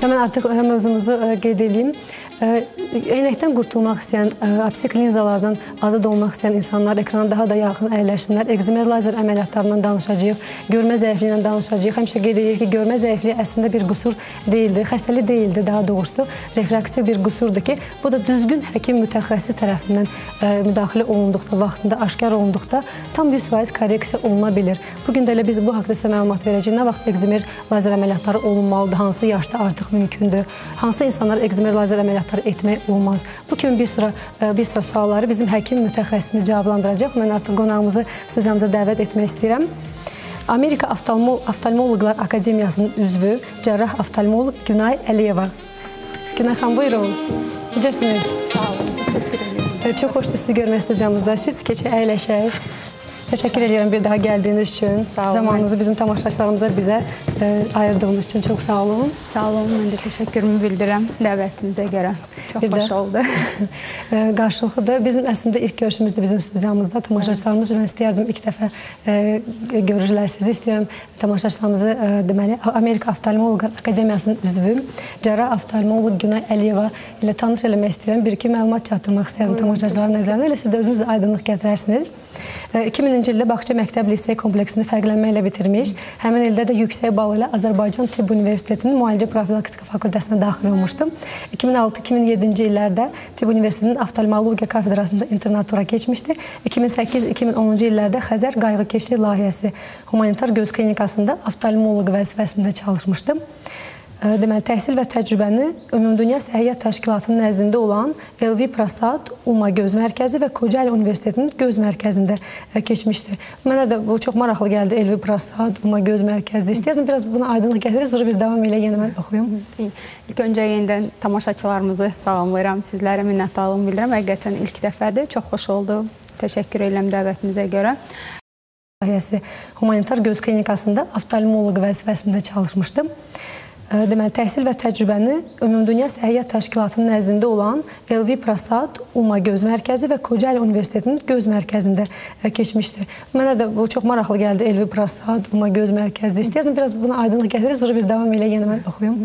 Və mən artıq mövzumuzu qeyd edeyim. Eynəkdən qurtulmaq istəyən, optik linzalardan azad olmaq istəyən insanlar ekrana daha da yaxın əyləşsinlər. Ekzimer lazer əməliyyatlarından danışacağıq, görmə zəifliyindən danışacağıq. Həmişə qeyd edirik ki, görmə zəifliyi əslində bir qüsur deyildir, xəstəlik deyildir daha doğrusu. Reflektiv bir qüsurdur ki, bu da düzgün həkim mütəxəssis tərəfindən müdaxilə olunduqda, vaxtında aşkar olunduqda tam 100% korreksiya oluna bilir. Bu gün də elə biz bu haqqda sizə məlumat verəcəyik. Nə vaxt ekzimer lazer əməliyyatları olunmalıdır, hansı yaşda artıq mümkündür, hansı insanlar ekzimer lazer əməliyyatları əməliyyatları etmək olmaz. Bu kimi bir sıra e, bir sıra sualları bizim həkim mütəxəssisimiz cavablandıracaq. Mən artıq qonağımızı stüdiyamıza dəvət etmək istəyirəm. Amerika Oftalmoloqlar Akademiyasının üzvü, cərrah oftalmoloq Günay Əliyeva. Günay xanım, buyurun. Necəsiniz? Sağ olun, təşəkkür edirəm. Çox xoşdur sizi görmək stüdiyamızda. İstəyirsiniz keçək, əyləşək. Təşəkkür edirəm bir daha gəldiyiniz üçün. Sağ olun. Zamanınızı bizim tamaşaçılarımıza bizə ə, e, ayırdığınız üçün çox sağ olun. Sağ olun. Mən də təşəkkürümü bildirirəm dəvətinizə görə. Çox bir xoş də, oldu. E, qarşılıqlıdır. Bizim əslində ilk görüşümüzdür bizim studiyamızda. Tamaşaçılarımız mən istəyərdim ilk dəfə ə, e, görürlər sizi. İstəyirəm tamaşaçılarımızı ə, deməli Amerika Oftalmoloqlar Akademiyasının üzvü cərrah oftalmoloq Günay Əliyeva ilə tanış eləmək istəyirəm. Bir-iki məlumat çatdırmaq istəyirəm tamaşaçıların nəzərinə. Elə siz də özünüz aydınlıq gətirərsiniz. 2000-ci ildə Bağça Məktəb Lisey kompleksini fərqlənmə ilə bitirmiş. Həmin ildə də yüksək bal ilə Azərbaycan Tibb Universitetinin müalicə profilaktika fakültəsinə daxil olmuşdum. 2006-2007-ci illərdə Tibb Universitetinin oftalmologiya kafedrasında internatura keçmişdi. 2008-2010-cu illərdə Xəzər qayğıkeşlik layihəsi humanitar göz klinikasında oftalmoloq vəzifəsində çalışmışdım. Deməli, təhsil və təcrübəni Ümumdünya Səhiyyə Təşkilatının nəzdində olan Elvi Prasad UMA Göz Mərkəzi və Kocaeli Universitetinin Göz Mərkəzində keçmişdir. Mənə də bu çox maraqlı gəldi, Elvi Prasad, UMA Göz Mərkəzi. İstəyirdim biraz buna aydınlıq gətirək, sonra biz davam elə yenə mən oxuyum. İlk öncə yenidən tamaşaçılarımızı salamlayıram, sizlərə minnətdarlığımı bildirəm. Həqiqətən ilk dəfədir, çox xoş oldu. Təşəkkür edirəm dəvətinizə görə layihəsi humanitar göz klinikasında oftalmoloq vəzifəsində çalışmışdım. Deməli, təhsil və təcrübəni Ümumdünya Səhiyyə Təşkilatının nəzdində olan Elvi Prasad UMA Göz Mərkəzi və Kocaeli Universitetinin Göz Mərkəzində keçmişdir. Mənə də bu çox maraqlı gəldi, Elvi Prasad UMA Göz Mərkəzi. İstəyirdim biraz buna aydınlıq gətirək, sonra biz davam elə yenə mən oxuyum.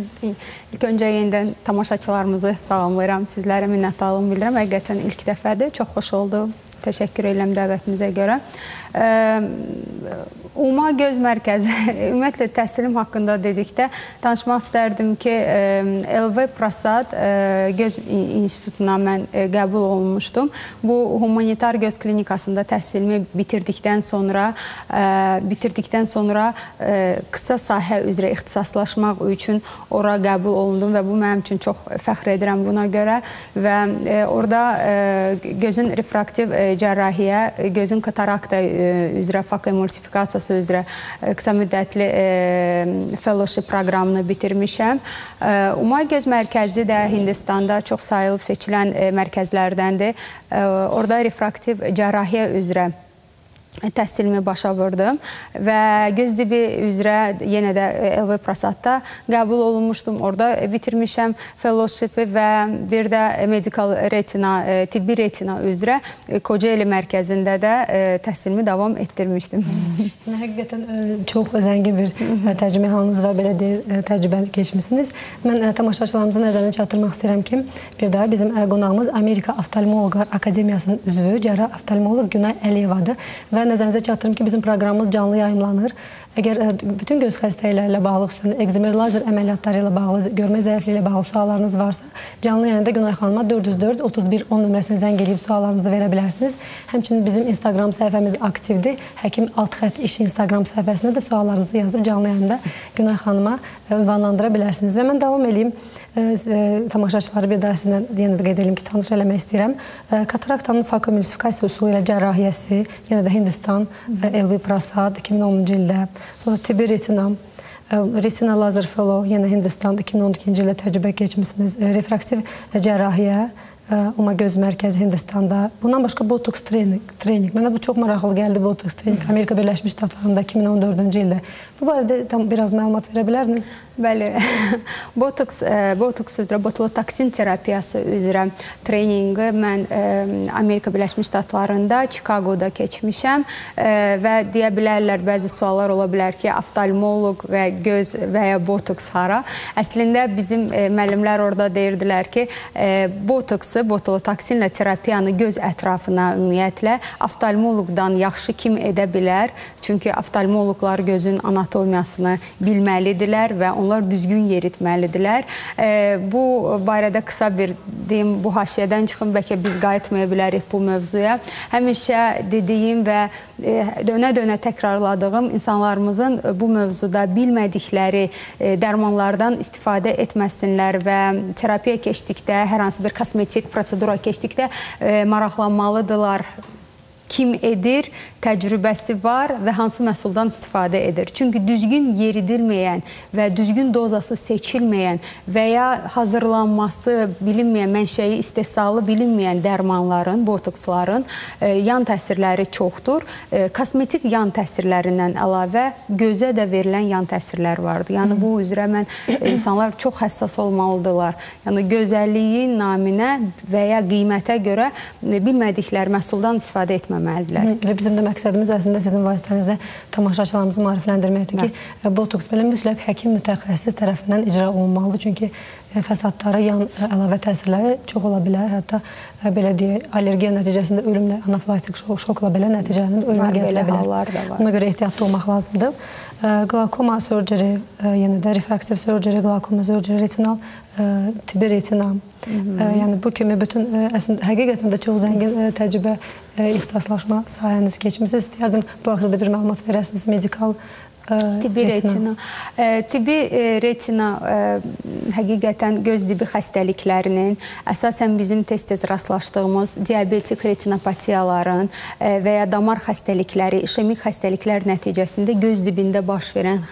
İlk öncə yenidən tamaşaçılarımızı salamlayıram, sizlərə minnətdarlığımı bildirəm. Həqiqətən ilk dəfədir, çox xoş oldu. Təşəkkür edirəm dəvətinizə görə. UMA Göz Mərkəzi, ümumiyyətlə təhsilim haqqında dedikdə danışmaq istərdim ki, LV Prasad Göz İnstitutuna mən qəbul olunmuşdum. Bu humanitar göz klinikasında təhsilimi bitirdikdən sonra bitirdikdən sonra qısa sahə üzrə ixtisaslaşmaq üçün ora qəbul olundum və bu mənim üçün çox fəxr edirəm buna görə və orada gözün refraktiv cərrahiyyə, gözün katarakta üzrə fakoemulsifikasiyası üzrə qısa müddətli fellowship proqramını bitirmişəm. Umay Göz Mərkəzi də Hindistanda çox sayılıb seçilən mərkəzlərdəndir. Orada refraktiv cərrahiyyə üzrə təhsilimi başa vurdum və göz dibi üzrə yenə də LV Prasadda qəbul olunmuşdum. Orada bitirmişəm fellowshipi və bir də medical retina, e, tibbi retina üzrə Kocaeli mərkəzində də e, təhsilimi davam etdirmişdim. Həqiqətən e, çox zəngin bir tərcümə halınız var, belə deyə təcrübə keçmisiniz. Mən tamaşaçılarımıza nəzərinə çatdırmaq istəyirəm ki, bir daha bizim qonağımız Amerika Oftalmoloqlar Akademiyasının üzvü, cərrah oftalmoloq Günay Əliyevadır və nəzərinizə çatdırım ki, bizim proqramımız canlı yayımlanır. Əgər e, bütün göz xəstəlikləri ilə bağlı, xüsusən ekzimer lazer əməliyyatları ilə bağlı, görmə zəifliyi ilə bağlı suallarınız varsa, canlı yayında Günay xanıma 404 31 10 nömrəsinə zəng edib suallarınızı verə bilərsiniz. Həmçinin bizim Instagram səhifəmiz aktivdir. Həkim alt xətt iş Instagram səhifəsinə də suallarınızı yazıb canlı yayında Günay xanıma e, ünvanlandıra bilərsiniz. Və mən davam edeyim tamaşaçıları bir daha sizinlə yenə də qeyd edim ki, tanış eləmək istəyirəm. Kataraktanın fakomülsifikasiya üsulu ilə cərrahiyyəsi, yenə də Hindistan, Elvi Prasad 2010-cu ildə, sonra tibbi retina, retina lazer fellow, yenə Hindistan 2012-ci ildə təcrübə keçmisiniz, refraktiv cərrahiyyə Uma göz mərkəzi Hindistanda. Bundan başqa botoks trening, trening. Mənə bu çox maraqlı gəldi botoks trening Amerika Birləşmiş Ştatlarında 2014-cü ildə. Bu barədə tam biraz məlumat verə bilərdiniz? Bəli. botoks botoks üzrə botulotoksin terapiyası üzrə treninqi mən Amerika Birləşmiş Ştatlarında Chicagoda keçmişəm və deyə bilərlər bəzi suallar ola bilər ki, oftalmoloq və göz və ya botoks hara? Əslində bizim müəllimlər orada deyirdilər ki, botoks hansı botulotoksinlə terapiyanı göz ətrafına ümumiyyətlə oftalmoloqdan yaxşı kim edə bilər? Çünki oftalmoloqlar gözün anatomiyasını bilməlidirlər və onlar düzgün yeritməlidirlər. E, bu barədə qısa bir deyim, bu haşiyədən çıxım, bəlkə biz qayıtmaya bilərik bu mövzuya. Həmişə dediyim və dönə-dönə təkrarladığım insanlarımızın bu mövzuda bilmədikləri e, dərmanlardan istifadə etməsinlər və terapiya keçdikdə hər hansı bir kosmetik prosedura keçdikdə e, maraqlanmalıdırlar. Kim edir, təcrübəsi var və hansı məhsuldan istifadə edir. Çünki düzgün yeridilməyən və düzgün dozası seçilməyən və ya hazırlanması bilinməyən, mənşəyi istehsalı bilinməyən dərmanların, botoksların e, yan təsirləri çoxdur. E, kosmetik yan təsirlərindən əlavə gözə də verilən yan təsirlər vardır. Yəni bu üzrə mən e, insanlar çox həssas olmalıdırlar. Yəni gözəlliyi naminə və ya qiymətə görə bilmədikləri məhsuldan istifadə etməməlidirlər. Və bizim də məqsədimiz əslində sizin vasitənizlə tamaşaçılarımızı maarifləndirməkdir ki, Hə. botoks belə mütləq həkim mütəxəssis tərəfindən icra olunmalıdır. Çünki fəsadları, yan əlavə təsirləri çox ola bilər. Hətta belə deyək, allergiya nəticəsində ölümlə, anafilaktik şok, şokla belə nəticələrində ölümə gətirə bilər. Ona görə ehtiyatlı olmaq lazımdır. Qlakoma surgery, yenə də refraktiv surgery, qlakoma surgery, retinal tibbi retina. Yəni bu kimi bütün əslində həqiqətən də çox zəngin təcrübə ixtisaslaşma sahəniz keçmisiniz. İstəyərdim bu haqqda bir məlumat verəsiniz medikal Tibbi retina. Tibbi retina həqiqətən göz dibi xəstəliklərinin, əsasən bizim tez-tez rastlaşdığımız diabetik retinopatiyaların və ya damar xəstəlikləri, işemik xəstəliklər nəticəsində göz dibində baş verən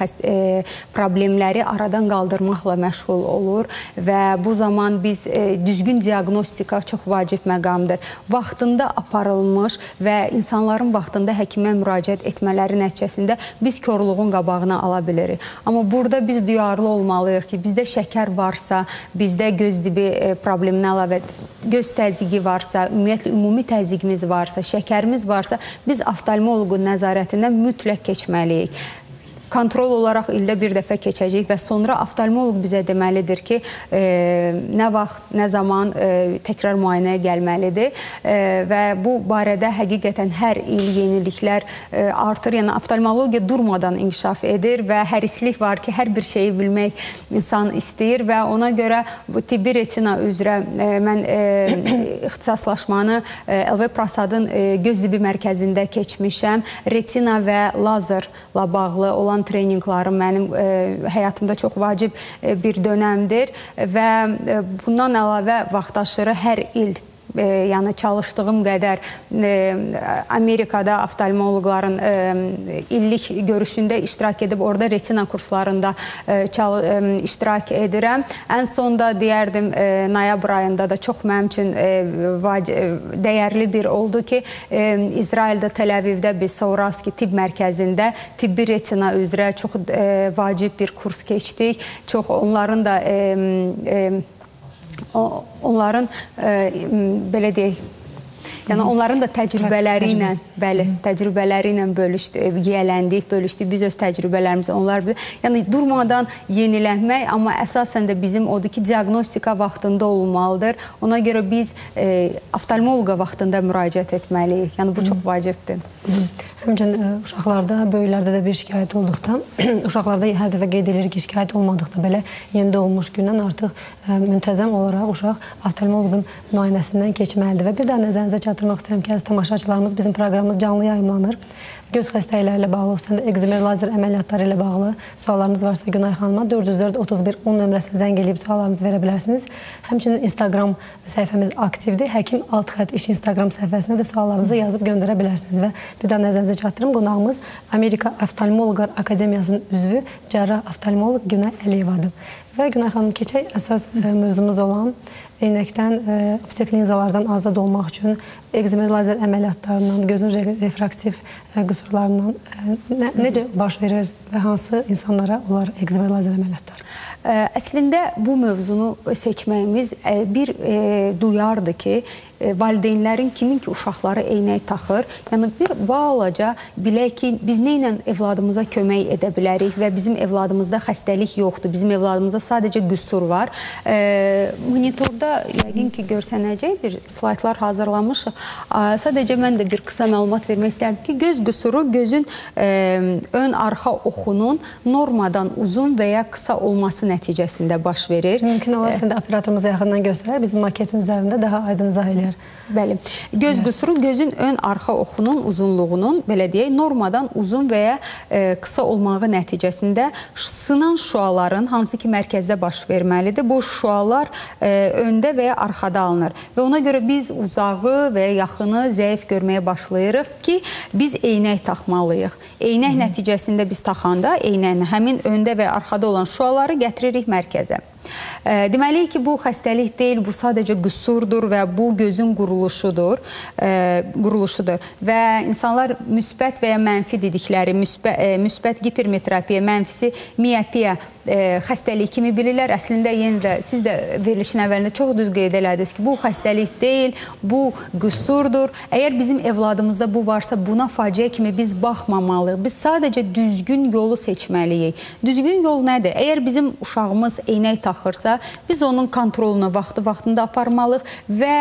problemləri aradan qaldırmaqla məşğul olur və bu zaman biz düzgün diaqnostika çox vacib məqamdır. Vaxtında aparılmış və insanların vaxtında həkimə müraciət etmələri nəticəsində biz korluğun yolun qabağını ala bilirik. Amma burada biz duyarlı olmalıyıq ki, bizdə şəkər varsa, bizdə göz dibi e, probleminə əlavə göz təzyiqi varsa, ümumiyyətlə ümumi təzyiqimiz varsa, şəkərimiz varsa, biz oftalmoloqun nəzarətindən mütləq keçməliyik kontrol olaraq ildə bir dəfə keçəcək və sonra oftalmoloq bizə deməlidir ki, e, nə vaxt, nə zaman e, təkrar müayinəyə gəlməlidir e, və bu barədə həqiqətən hər il yeniliklər artır. Yəni oftalmologiya durmadan inkişaf edir və hərislik var ki, hər bir şeyi bilmək insan istəyir və ona görə tibbi retina üzrə mən ixtisaslaşmanı LV Prasadın göz dibi mərkəzində keçmişəm. Retina və lazerla bağlı olan olan treninqlarım mənim e, həyatımda çox vacib e, bir dönəmdir. Və e, bundan əlavə vaxtaşırı hər il e, yəni çalışdığım qədər e, Amerikada oftalmoloqların e, illik görüşündə iştirak edib orada retina kurslarında e, çal, e, iştirak edirəm. Ən sonda deyərdim e, noyabr ayında da çox mənim üçün e, dəyərli bir oldu ki, e, İsraildə Tel-Əvivdə biz Sauraski tibb mərkəzində tibbi retina üzrə çox e, vacib bir kurs keçdik. Çox onların da e, e, onların e, belə deyək Yəni onların da təcrübələri ilə, bəli, təcrübələri ilə bölüşdük, yiyələndik, bölüşdük. Biz öz təcrübələrimizi onlar bilir. Yəni durmadan yenilənmək, amma əsasən də bizim odur ki, diaqnostika vaxtında olmalıdır. Ona görə biz e, oftalmoloqa vaxtında müraciət etməliyik. Yəni bu çox vacibdir. Həmçinin e, uşaqlarda, böyüklərdə də bir şikayət olduqda, uşaqlarda hər dəfə qeyd edilir ki, şikayət olmadıqda belə yeni doğulmuş gündən artıq ə, e, müntəzəm olaraq uşaq oftalmoloqun müayinəsindən keçməlidir və bir daha nəzərinizə istəyirəm ki, əziz tamaşaçılarımız, bizim proqramımız canlı yayımlanır. Göz xəstəlikləri ilə bağlı, xüsusən də ekzimer lazer əməliyyatları ilə bağlı suallarınız varsa Günay xanıma 404 31 10 nömrəsinə zəng edib suallarınızı verə bilərsiniz. Həmçinin Instagram səhifəmiz aktivdir. Həkim alt xətt iş Instagram səhifəsinə də suallarınızı yazıb göndərə bilərsiniz və bir daha nəzərinizə çatdırım. Qonağımız Amerika Oftalmoloqlar Akademiyasının üzvü cərrah oftalmoloq Günay Əliyevadır. Və Günay xanım keçək əsas ə, mövzumuz olan eynəkdən, ə, optik linzalardan azad olmaq üçün ekzimer lazer əməliyyatlarından, gözün re refraktiv ə, qüsurlarından ə, nə, necə baş verir və hansı insanlara olar ekzimer lazer əməliyyatları? Əslində bu mövzunu seçməyimiz bir duyardır ki, valideynlərin kimin ki uşaqları eynək taxır, yəni bir balaca bilək ki, biz nə ilə evladımıza kömək edə bilərik və bizim evladımızda xəstəlik yoxdur, bizim evladımızda sadəcə qüsur var. Monitorda yəqin ki, görsənəcək bir slaytlar hazırlamışıq. Sadəcə mən də bir qısa məlumat vermək istərdim ki, göz qüsuru gözün ön-arxa oxunun normadan uzun və ya qısa olması nəticəsində baş verir. Mümkün olarsa da operatorumuza yaxından göstərər, bizim maketin üzərində daha aydın izah eləyər. mert Bəli. Göz qüsuru gözün ön arxa oxunun uzunluğunun belə deyək normadan uzun və ya e, qısa olmağı nəticəsində sınan şüaların hansı ki mərkəzdə baş verməlidir. Bu şüalar e, öndə və ya arxada alınır və ona görə biz uzağı və ya yaxını zəif görməyə başlayırıq ki, biz eynək taxmalıyıq. Eynək Hı. nəticəsində biz taxanda eynəklə həmin öndə və arxada olan şüaları gətiririk mərkəzə. Deməliyik ki, bu xəstəlik deyil, bu sadəcə qüsurdur və bu gözün quruluşudur, quruluşudur və insanlar müsbət və ya mənfi dedikləri müsbət, müsbət hipermetropiya, mənfisi miyopiya xəstəlik kimi bilirlər. Əslində yenə də siz də verilişin əvvəlində çox düz qeyd elədiniz ki, bu xəstəlik deyil, bu qüsurdur. Əgər bizim evladımızda bu varsa, buna faciə kimi biz baxmamalıyıq. Biz sadəcə düzgün yolu seçməliyik. Düzgün yol nədir? Əgər bizim uşağımız eynək taxırsa, biz onun kontrolunu vaxtı-vaxtında aparmalıyıq və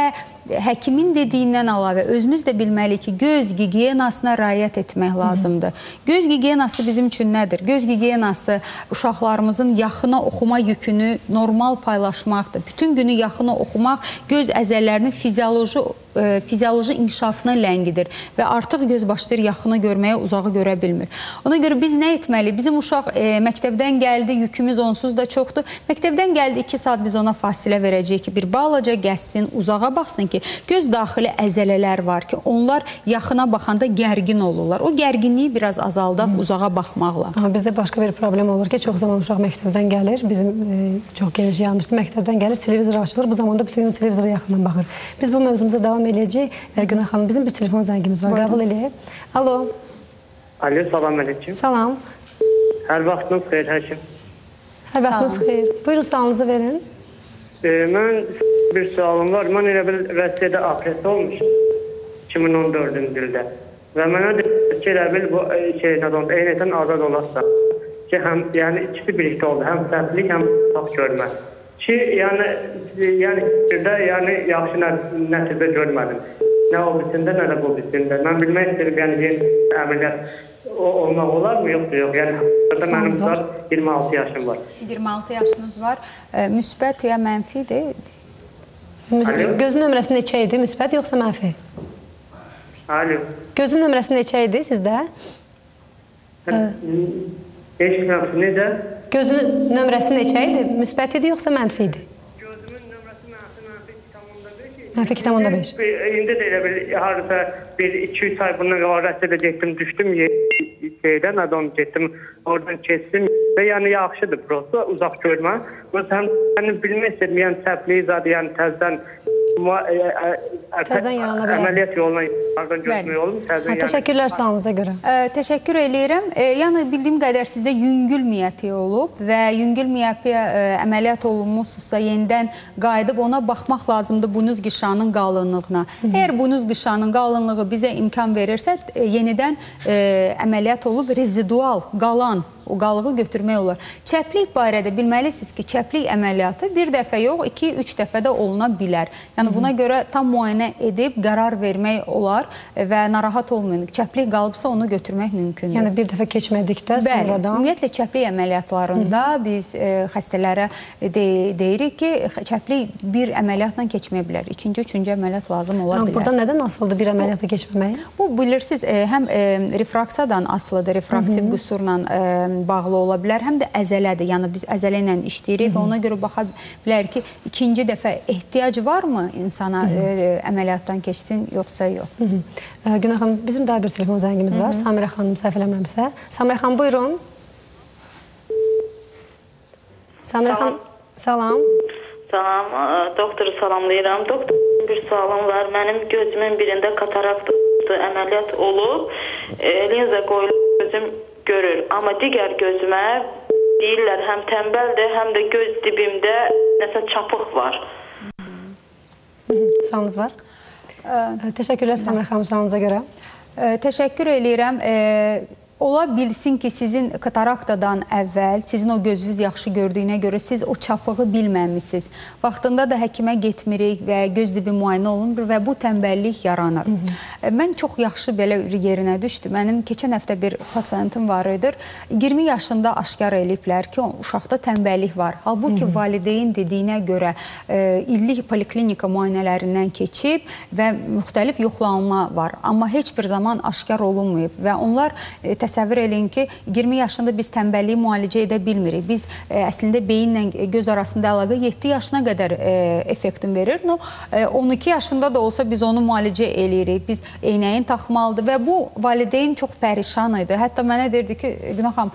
həkimin dediyindən əlavə özümüz də bilməliyik ki, göz gigiyenasına riayət etmək lazımdır. Göz gigiyenası bizim üçün nədir? Göz gigiyenası uşaqlarımızın yaxına oxuma yükünü normal paylaşmaqdır. Bütün günü yaxına oxumaq göz əzələrinin fizioloji e, fizioloji inkişafını ləngidir və artıq göz başlayır yaxını görməyə, uzağı görə bilmir. Ona görə biz nə etməliyik? Bizim uşaq e, məktəbdən gəldi, yükümüz onsuz da çoxdur. Məktəbdən gəldi 2 saat biz ona fasilə verəcəyik ki, bir balaca gəzsin, uzağa baxsın ki, göz daxili əzələlər var ki, onlar yaxına baxanda gərgin olurlar. O gərginliyi biraz azaldaq Hı. uzağa baxmaqla. Amma bizdə başqa bir problem olur ki, çox zaman uşaq məktəbdən gəlir, bizim e, çox geniş yanmışdı, məktəbdən gəlir, televizor açılır, bu zamanda bütün gün televizora yaxından baxır. Biz bu mövzumuza davam edəcəyik. E, Günay xanım, bizim bir telefon zəngimiz var, qəbul eləyək. Alo. Alo, salam aleyküm. Salam. Hər vaxtınız xeyir, həkim. Hər vaxtınız xeyir. Buyurun, sualınızı verin. E, mən bir sualım var. Mən elə bir Rusiyada apresi olmuşum 2014-cü ildə. Və mənə dedi ki, elə bil bu şey nədən eynəkdən azad olarsan. Ki, həm yəni ikisi birlikdə oldu. Həm səhvlik, həm sağ görmə. Ki, yəni yəni də yəni yaxşı nə, nəticə görmədim. Nə o bitində, nə də bu bitində. Mən bilmək istəyirəm, yəni yeni əməliyyat olmaq olarmı yoxsa yox? Yəni hətta mənim var 26 yaşım var. 26 yaşınız var. E, müsbət ya mənfidir? Gözün nömrəsi neçə idi? Müsbət yoxsa mənfi? Alo. Gözün nömrəsi neçə idi sizdə? Eşitmirəm, necə? Gözün nömrəsi neçə idi? Müsbət idi yoxsa mənfi idi? Gözümün nömrəsi mənfi, mənfi 2.5. Mənfi 2.5. İndi də elə bir harasa bir 2-3 ay bundan qarşı da getdim, düşdüm şeydən, adam getdim, oradan keçdim və yəni yaxşıdır prosta, uzaq görmə. Bəs həm yəni bilmək istəyirəm, yəni səhvliyi zad, yəni təzədən Təzədən yarana bilər. Əməliyyat yoluna hardan götürmək olur? Təzədən təşəkkürlər sualınıza görə. Ə, təşəkkür eləyirəm. E, yəni bildiyim qədər sizdə yüngül miyopiya olub və yüngül miyopiya əməliyyat olunmusunuzsa yenidən qayıdıb ona baxmaq lazımdır bunuz qişanın qalınlığına. Hı -hı. Əgər bunuz qişanın qalınlığı bizə imkan verirsə, ə, yenidən əməliyyat olub rezidual, qalan o qalığı götürmək olar. Çəplik barədə bilməlisiniz ki, çəplik əməliyyatı bir dəfə yox, 2-3 dəfə də oluna bilər. Yəni buna görə tam müayinə edib qərar vermək olar və narahat olmayın. Çəplik qalıbsa onu götürmək mümkündür. Yəni bir dəfə keçmədikdə Bəli, sonradan ümumiyyətlə çəplik əməliyyatlarında Hı -hı. biz e, xəstələrə de deyirik ki, çəplik bir əməliyyatla keçməyə bilər. İkinci, üçüncü əməliyyat lazım ola bilər. Burada nədən asılıdır bir əməliyyata keçməmək? Bu bilirsiniz, e, həm e, refraksiyadan asılıdır, refraktiv Hı -hı. qüsurla e, bağlı ola bilər, həm də əzələdir. Yəni biz əzələ ilə işləyirik Hı -hı. və ona görə baxa bilər ki, ikinci dəfə ehtiyac varmı insana Hı -hı. E, əməliyyatdan keçsin yoxsa yox? Hı -hı. Günay xanım, bizim daha bir telefon zəngimiz var. Hı -hı. Samirə xanım səhv eləmirəmsə. Samirə xanım, buyurun. Samira xanım, salam. Salam, ə, doktoru salamlayıram. Doktor, bir sualım var. Mənim gözümün birində katarakt əməliyyat olub, e, linza qoyulub, gözüm görür. Amma digər gözümə deyirlər həm tənbəldir, həm də göz dibimdə nəsə çapıq var. Sualınız var? Təşəkkürlər Samira xanım sualınıza görə. Ə, Təşəkkür eləyirəm. E, Ola bilsin ki, sizin kataraktadan əvvəl sizin o gözünüz yaxşı gördüyünə görə siz o çapığı bilməmisiniz. Vaxtında da həkimə getmirik və göz dibi müayinə olunmur və bu tənbəllik yaranır. Hı -hı. Mən çox yaxşı belə yerinə düşdü. Mənim keçən həftə bir pasiyentim var idi. 20 yaşında aşkar eləyiblər ki, uşaqda tənbəllik var. Halbuki Hı -hı. valideyn dediyinə görə e, illik poliklinika müayinələrindən keçib və müxtəlif yoxlanma var. Amma heç bir zaman aşkar olunmayıb və onlar e, təsəvvür eləyin ki, 20 yaşında biz tənbəlliyi müalicə edə bilmirik. Biz ə, əslində beyinlə göz arasında əlaqə 7 yaşına qədər ə, effektin verir. No, ə, 12 yaşında da olsa biz onu müalicə eləyirik. Biz eynəyin taxmalıdır və bu valideyn çox pərişan idi. Hətta mənə deyirdi ki, Günah xanım,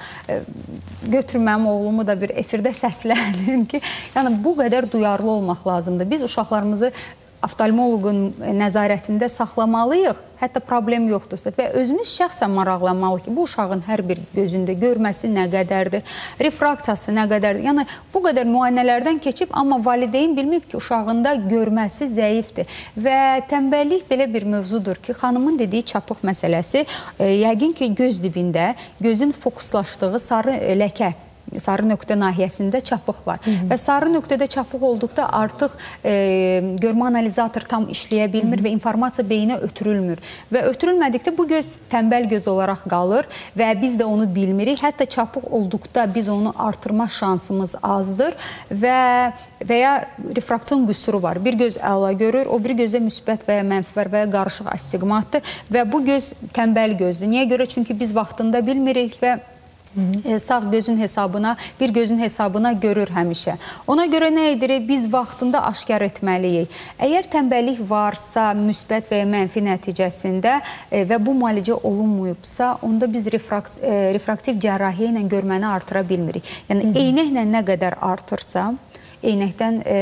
götür mənim oğlumu da bir efirdə səsləndim ki, yəni bu qədər duyarlı olmaq lazımdır. Biz uşaqlarımızı oftalmoloqun nəzarətində saxlamalıyıq. Hətta problem yoxdursa və özümüz şəxsən maraqlanmalıyıq ki, bu uşağın hər bir gözündə görməsi nə qədərdir, refraksiyası nə qədərdir. Yəni bu qədər müayinələrdən keçib, amma valideyn bilməyib ki, uşağında görməsi zəifdir. Və tənbəllik belə bir mövzudur ki, xanımın dediyi çapıq məsələsi, e, yəqin ki, göz dibində gözün fokuslaşdığı sarı ləkə sarı nöqtə nahiyəsində çapıq var. Hı -hı. Və sarı nöqtədə çapıq olduqda artıq e, görmə analizator tam işləyə bilmir Hı -hı. və informasiya beyinə ötürülmür. Və ötürülmədikdə bu göz tənbəl göz olaraq qalır və biz də onu bilmirik. Hətta çapıq olduqda biz onu artırma şansımız azdır və və ya refraksion qüsuru var. Bir göz əla görür, o bir gözdə müsbət və ya mənfi var və ya qarışıq astigmatdır və bu göz tənbəl gözdür. Niyə görə? Çünki biz vaxtında bilmirik və -hı. Sağ gözün hesabına, bir gözün hesabına görür həmişə. Ona görə nə edirik? Biz vaxtında aşkar etməliyik. Əgər tənbəllik varsa, müsbət və ya mənfi nəticəsində e, və bu müalicə olunmayıbsa, onda biz refrakt, e, refraktiv cərrahiyyə ilə görməni artıra bilmirik. Yəni eynəklə nə qədər artırsa, eynəkdən e,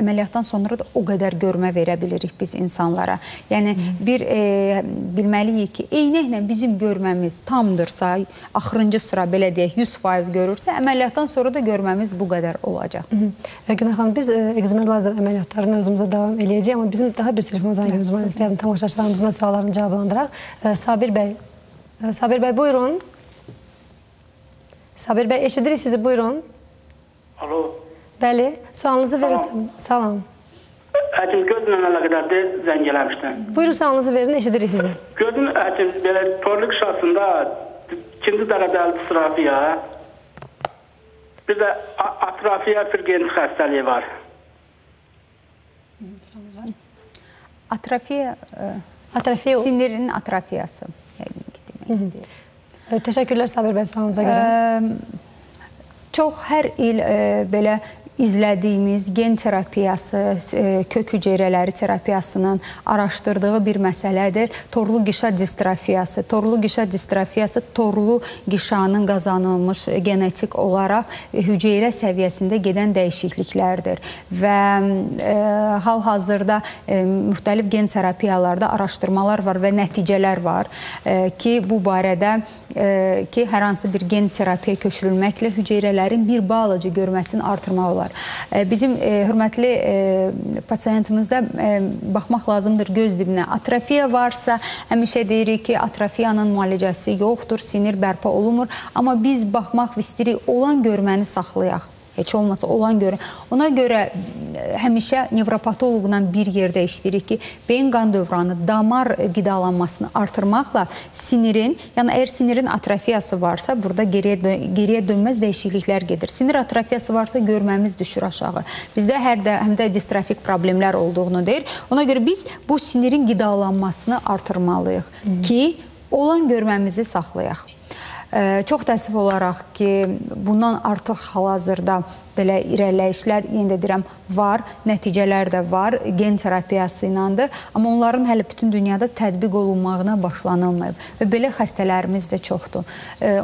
əməliyyatdan sonra da o qədər görmə verə bilirik biz insanlara. Yəni bir e, bilməliyik ki, eynəklə bizim görməmiz tamdırsa, axırıncı sıra belə deyək 100% görürsə, əməliyyatdan sonra da görməmiz bu qədər olacaq. Günah xanım, biz e, ekzimer lazer əməliyyatlarını özümüzə davam eləyəcəyik, amma bizim daha bir telefon zəngimiz var. İstəyirəm tamaşaçılarımızın suallarını cavablandıraq. E, Sabir bəy, e, Sabir bəy buyurun. Sabir bəy eşidirik sizi, buyurun. Alo. Bəli, sualınızı verin. Salam. Həkim gözlə əlaqədardır, zəng eləmişdim. Buyurun sualınızı verin, eşidirik sizi. Gözün həkim belə torluq şahsında ikinci dərəcəli distrofiya, bir də atrofiya firgen xəstəliyi var. Atrofiya, atrofiya sinirin atrofiyası. Yəqin ki, demək istəyir. Təşəkkürlər Sabir bəy sualınıza görə. Ə, çox hər il ə, belə izlədiyimiz gen terapiyası, e, kök hüceyrələri terapiyasının araşdırdığı bir məsələdir. Torlu qişa distrofiyası. Torlu qişa distrofiyası torlu qişanın qazanılmış genetik olaraq hüceyrə səviyyəsində gedən dəyişikliklərdir və e, hal-hazırda e, müxtəlif gen terapiyalarda araşdırmalar var və nəticələr var e, ki, bu barədə e, ki, hər hansı bir gen terapiya köçürülməklə hüceyrələrin bir balaca görməsini artırmaq olar var. Bizim e, hörmətli e, pasiyentimizdə e, baxmaq lazımdır göz dibinə. Atrofiya varsa, həmişə deyirik ki, atrofiyanın müalicəsi yoxdur, sinir bərpa olunmur, amma biz baxmaq istəyirik, olan görməni saxlayaq heç olmasa olan görə. Ona görə e, həmişə nevropatoloqla bir yerdə işləyirik ki, beyin qan dövranı, damar qidalanmasını artırmaqla sinirin, yəni əgər sinirin atrofiyası varsa, burada geriyə dö geriyə dönməz dəyişikliklər gedir. Sinir atrofiyası varsa görməmiz düşür aşağı. Bizdə hər də həm də distrofik problemlər olduğunu deyir. Ona görə biz bu sinirin qidalanmasını artırmalıyıq ki, olan görməmizi saxlayaq. Çox təəssüf olaraq ki, bundan artıq hal-hazırda belə irəliləyişlər yenə də deyirəm var, nəticələr də var, gen terapiyası ilədir, amma onların hələ bütün dünyada tətbiq olunmağına başlanılmayıb və belə xəstələrimiz də çoxdur.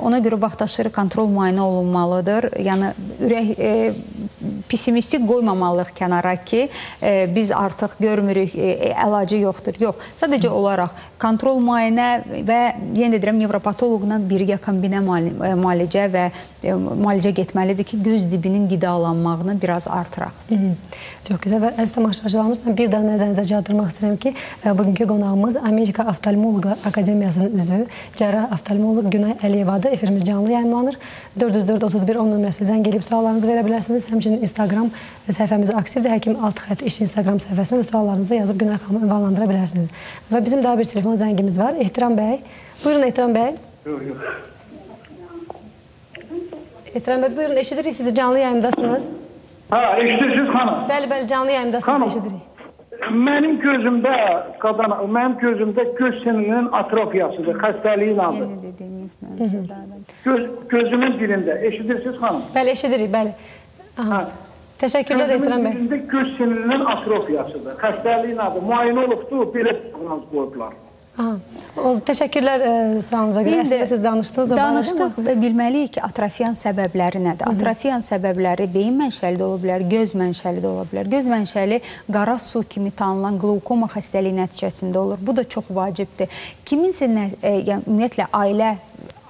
Ona görə vaxtaşırı kontrol müayinə olunmalıdır. Yəni ürək e, pessimistik qoymamalıyıq kənara ki, e, biz artıq görmürük, e, əlacı yoxdur. Yox, sadəcə olaraq kontrol müayinə və yenə deyirəm nevropatoloqla birgə kombinə müalicə və müalicə getməlidir ki, göz dibinin qidalanmağını biraz artıraq. Hı -hı. Çox gözəl və əziz tamaşaçılarımızla bir daha nəzərinizə çatdırmaq istəyirəm ki, e, bugünkü qonağımız Amerika Oftalmoloqlar Akademiyasının üzvü, cərrah oftalmoloq Günay Əliyevadır. Efirimiz canlı yayımlanır. 404 31 10 nömrəsi zəng edib suallarınızı verə bilərsiniz. Həmçinin Instagram səhifəmiz aktivdir. Həkim alt xətt iş Instagram səhifəsində suallarınızı yazıb Günay xanımı ünvanlandıra bilərsiniz. Və bizim daha bir telefon zəngimiz var. Ehtiram bəy. Buyurun Ehtiram bəy. Yox, yox. Ehtiram bəy, buyurun eşidirik sizi canlı yayımdasınız. Ha, eşidirsiniz xanım. Bəli, bəli, canlı yayımdasınız, eşidirik. Mənim gözümdə qadın, mənim gözümdə göz sinirinin atrofiyasıdır, xəstəliyidir. Yeni dediyimiz mövzulardan. Göz, gözümün dilində. Eşidirsiniz xanım? Bəli, eşidirik, bəli. Aha. Ha. Təşəkkürlər Ehtiram bəy. Gözümün dilində göz sinirinin atrofiyasıdır, xəstəliyidir. Müayinə olubdu, belə diaqnoz qoydular. Aha. O, təşəkkürlər ə, sualınıza görə. Əslində siz danışdınız Danışdıq və bilməliyik ki, atrofiyan səbəbləri nədir? Atrofiyan səbəbləri beyin mənşəli də ola bilər, göz mənşəli də ola bilər. Göz mənşəli qara su kimi tanınan qlukoma xəstəliyi nəticəsində olur. Bu da çox vacibdir. Kiminsə nə, e, yəni ümumiyyətlə ailə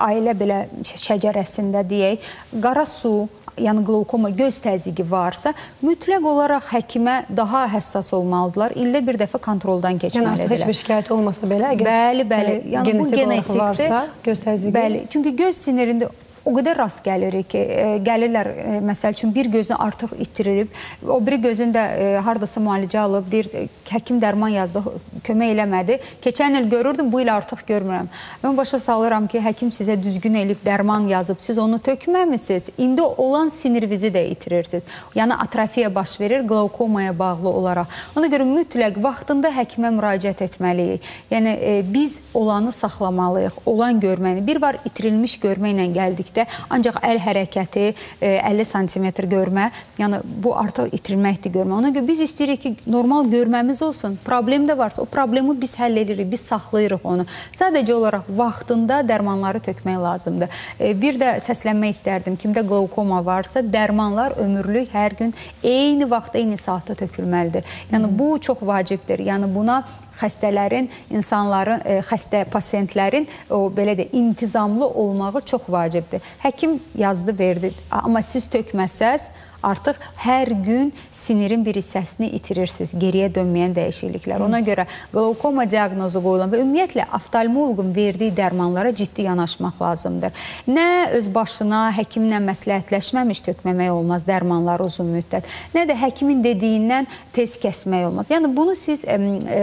ailə belə şəcərəsində deyək, qara su yəni qlokoma göz təzyiqi varsa, mütləq olaraq həkimə daha həssas olmalıdırlar. İldə bir dəfə kontroldan keçməlidirlər. Yəni heç bir şikayət olmasa belə, əgər bəli, bəli, e, yəni bu genetikdir. Varsa, göz təzyiqi. Bəli, çünki göz sinirində o qədər rast gəlirik ki, e, gəlirlər e, məsəl üçün bir gözünü artıq itirilib, o biri gözün də e, hardasa müalicə alıb, deyir həkim dərman yazdı, kömək eləmədi. Keçən il görürdüm, bu il artıq görmürəm. Mən başa salıram ki, həkim sizə düzgün elib dərman yazıb, siz onu tökməmisiniz. İndi olan sinirvizi də itirirsiniz. Yəni atrofiya baş verir qlaukomaya bağlı olaraq. Ona görə mütləq vaxtında həkimə müraciət etməliyik. Yəni biz olanı saxlamalıyıq, olan görməni. Bir var itirilmiş görməklə gəldik dedikdə ancaq əl hərəkəti, 50 sm görmə, yəni bu artıq itirilməkdir görmə. Ona görə biz istəyirik ki, normal görməmiz olsun. Problem də varsa, o problemi biz həll edirik, biz saxlayırıq onu. Sadəcə olaraq vaxtında dərmanları tökmək lazımdır. Bir də səslənmək istərdim. Kimdə qlaukoma varsa, dərmanlar ömürlük hər gün eyni vaxtda, eyni saatda tökülməlidir. Yəni bu çox vacibdir. Yəni buna xəstələrin, insanların, e, xəstə pasiyentlərin o belə də intizamlı olmağı çox vacibdir. Həkim yazdı, verdi, amma siz tökməsəz artıq hər gün sinirin bir hissəsini itirirsiniz. Geriyə dönməyən dəyişikliklər. Ona görə qlaukoma diaqnozu qoyulan və ümumiyyətlə oftalmoloqun verdiyi dərmanlara ciddi yanaşmaq lazımdır. Nə öz başına həkimlə məsləhətləşməmiş tökməmək olmaz dərmanlar uzun müddət, nə də həkimin dediyindən tez kəsmək olmaz. Yəni bunu siz e, e,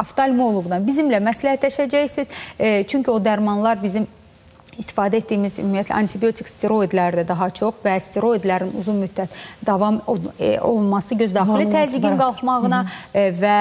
oftalmoloqla bizimlə məsləhətləşəcəksiniz. E, çünki o dərmanlar bizim istifadə etdiyimiz ümumiyyətlə antibiotik steroidlər də daha çox və steroidlərin uzun müddət davam e, olunması göz daxili təzyiqin qalxmağına e, və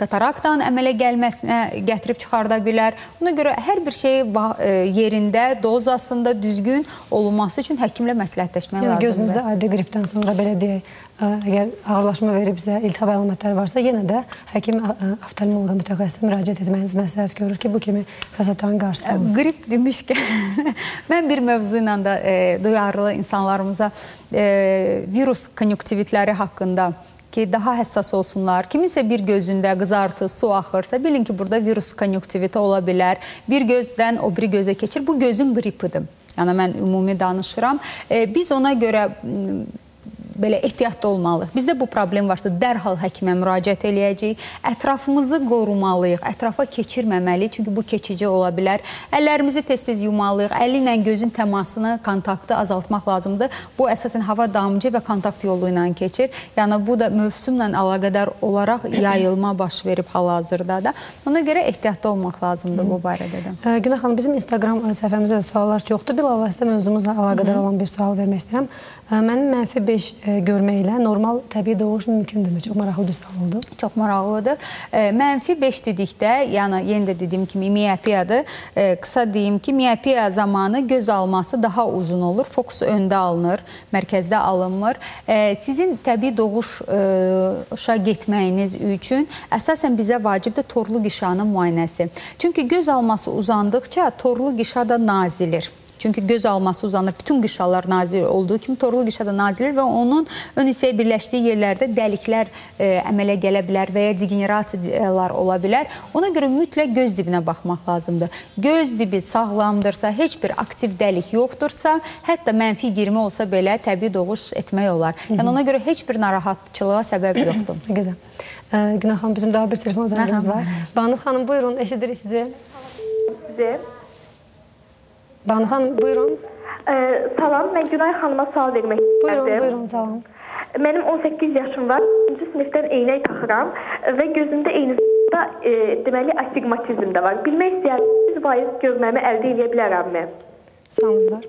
kataraktanın əmələ gəlməsinə gətirib çıxarda bilər. Buna görə hər bir şey e, yerində, dozasında düzgün olunması üçün həkimlə məsləhətləşmək yəni, lazımdır. Gözünüzdə adi qripdən sonra belə deyək, əgər ağırlaşma veribsə, iltihab əlamətləri varsa, yenə də həkim oftalmoloqa mütəxəssisə müraciət etməyiniz məsləhət görür ki, bu kimi fəsadların qarşısı alınsın. Qrip demişkən, mən bir mövzu ilə də e, duyarlı insanlarımıza e, virus konjunktivitləri haqqında ki, daha həssas olsunlar. Kiminsə bir gözündə qızartı, su axırsa, bilin ki, burada virus konjunktiviti ola bilər. Bir gözdən o biri gözə keçir. Bu gözün qripidir. Yəni mən ümumi danışıram. E, biz ona görə belə ehtiyatlı olmalıyıq. Bizdə bu problem varsa dərhal həkimə müraciət eləyəcəyik. Ətrafımızı qorumalıyıq. Ətrafa keçirməməliyik, çünki bu keçici ola bilər. Əllərimizi tez-tez yumalıyıq. Əli ilə gözün təmasını, kontaktı azaltmaq lazımdır. Bu əsasən hava damcı və kontakt yolu ilə keçir. Yəni bu da mövsümlə əlaqədar olaraq yayılma baş verib hal-hazırda da. Ona görə ehtiyatlı olmaq lazımdır bu barədə də. Günah xanım, bizim Instagram səhifəmizdə də suallar çoxdur. Bilavasitə mövzumuzla əlaqədar olan bir sual vermək istəyirəm. Mənim mənfi 5 e, görməklə normal təbii doğuş mümkündürmü? Çox maraqlı bir sual oldu. Çox maraqlıdır. E, mənfi 5 dedikdə, yəni yenə də dediyim kimi miopiyadır. E, qısa deyim ki, miopiya zamanı göz alması daha uzun olur. Fokus öndə alınır, mərkəzdə alınmır. E, sizin təbii doğuşa getməyiniz üçün əsasən bizə vacibdir torlu qişanın müayinəsi. Çünki göz alması uzandıqca torlu qişa da nazilir. Çünki göz alması uzanır. Bütün qışalar nazil olduğu kimi torlu qışa da nazilir və onun ön hissəyə birləşdiyi yerlərdə dəliklər e, əmələ gələ bilər və ya degenerasiyalar ola bilər. Ona görə mütləq göz dibinə baxmaq lazımdır. Göz dibi sağlamdırsa, heç bir aktiv dəlik yoxdursa, hətta mənfi 20 olsa belə təbii doğuş etmək olar. Yəni ona görə heç bir narahatçılığa səbəb yoxdur. Gözəl. Günah xanım, bizim daha bir telefon zəngimiz var. Banu xanım, buyurun, eşidirik sizi. Sizi. Banu xanım, buyurun. Ee, salam, mən Günay xanıma sual vermək Buyurun, istərdim. buyurun, salam. Mənim 18 yaşım var. 2-ci sinifdən eynək taxıram və gözümdə eyni zamanda e, deməli astigmatizm də var. Bilmək istəyirəm, 100% görməmi əldə edə bilərəmmi? Sualınız var.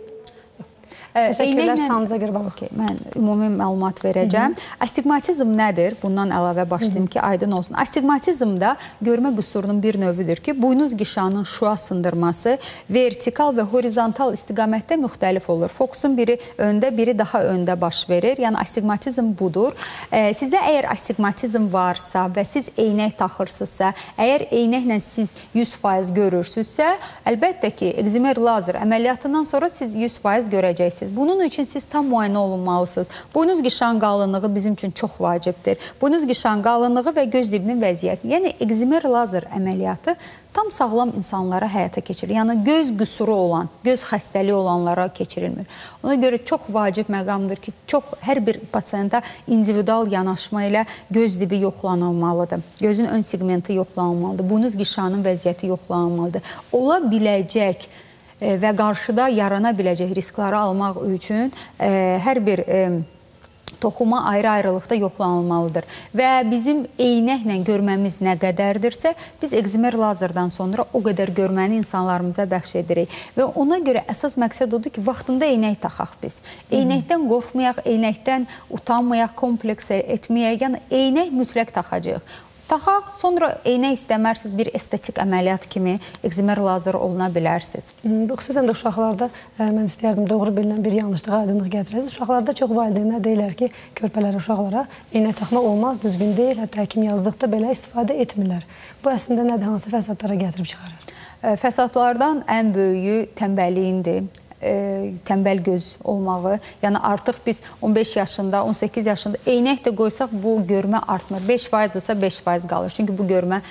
Təşəkkürlər Eynəklə- görə baxın. Okay, mən ümumi məlumat verəcəm. Hı -hı. Astigmatizm nədir? Bundan əlavə başlayım Hı -hı. ki, aydın olsun. Astigmatizm da görmə qüsurunun bir növüdür ki, buynuz qişanın şua sındırması vertikal və horizontal istiqamətdə müxtəlif olur. Fokusun biri öndə, biri daha öndə baş verir. Yəni astigmatizm budur. E, sizdə əgər astigmatizm varsa və siz eynək taxırsınızsa, əgər eynəklə siz 100% görürsünüzsə, əlbəttə ki, ekzimer lazer əməliyyatından sonra siz 100% görəcəksiniz. Bunun üçün siz tam müayinə olunmalısınız. Buynuz qişan qalınlığı bizim üçün çox vacibdir. Buynuz qişan qalınlığı və göz dibinin vəziyyəti. Yəni ekzimer lazer əməliyyatı tam sağlam insanlara həyata keçirilir. Yəni göz qüsuru olan, göz xəstəliyi olanlara keçirilmir. Ona görə çox vacib məqamdır ki, çox hər bir pasiyenta individual yanaşma ilə göz dibi yoxlanılmalıdır. Gözün ön segmenti yoxlanılmalıdır. Buynuz qişanın vəziyyəti yoxlanılmalıdır. Ola biləcək və qarşıda yarana biləcək riskləri almaq üçün e, hər bir e, toxuma ayrı-ayrılıqda yoxlanılmalıdır. Və bizim eynəklə görməmiz nə qədərdirsə, biz ekzimer lazerdən sonra o qədər görməni insanlarımıza bəxş edirik. Və ona görə əsas məqsəd odur ki, vaxtında eynək taxaq biz. Eynəkdən qorxmayaq, eynəkdən utanmayaq, kompleks etməyək. Yəni eynək mütləq taxacağıq. Taxaq, sonra eynək istəmərsiniz bir estetik əməliyyat kimi ekzimer lazer oluna bilərsiniz. Xüsusən də uşaqlarda ə, mən istərdim doğru bilinən bir yanlışlığa aydınlıq gətirəsiniz. Uşaqlarda çox valideynlər deyirlər ki, körpələrə, uşaqlara eynək taxmaq olmaz, düzgün deyil, hətta həkim yazdıqda belə istifadə etmirlər. Bu əslində nədir, hansı fəsadlara gətirib çıxarır? Fəsadlardan ən böyüyü tənbəlliyindir e, tənbəl göz olmağı. Yəni artıq biz 15 yaşında, 18 yaşında eynək də qoysaq bu görmə artmır. 5%-dırsa 5% qalır. Çünki bu görmə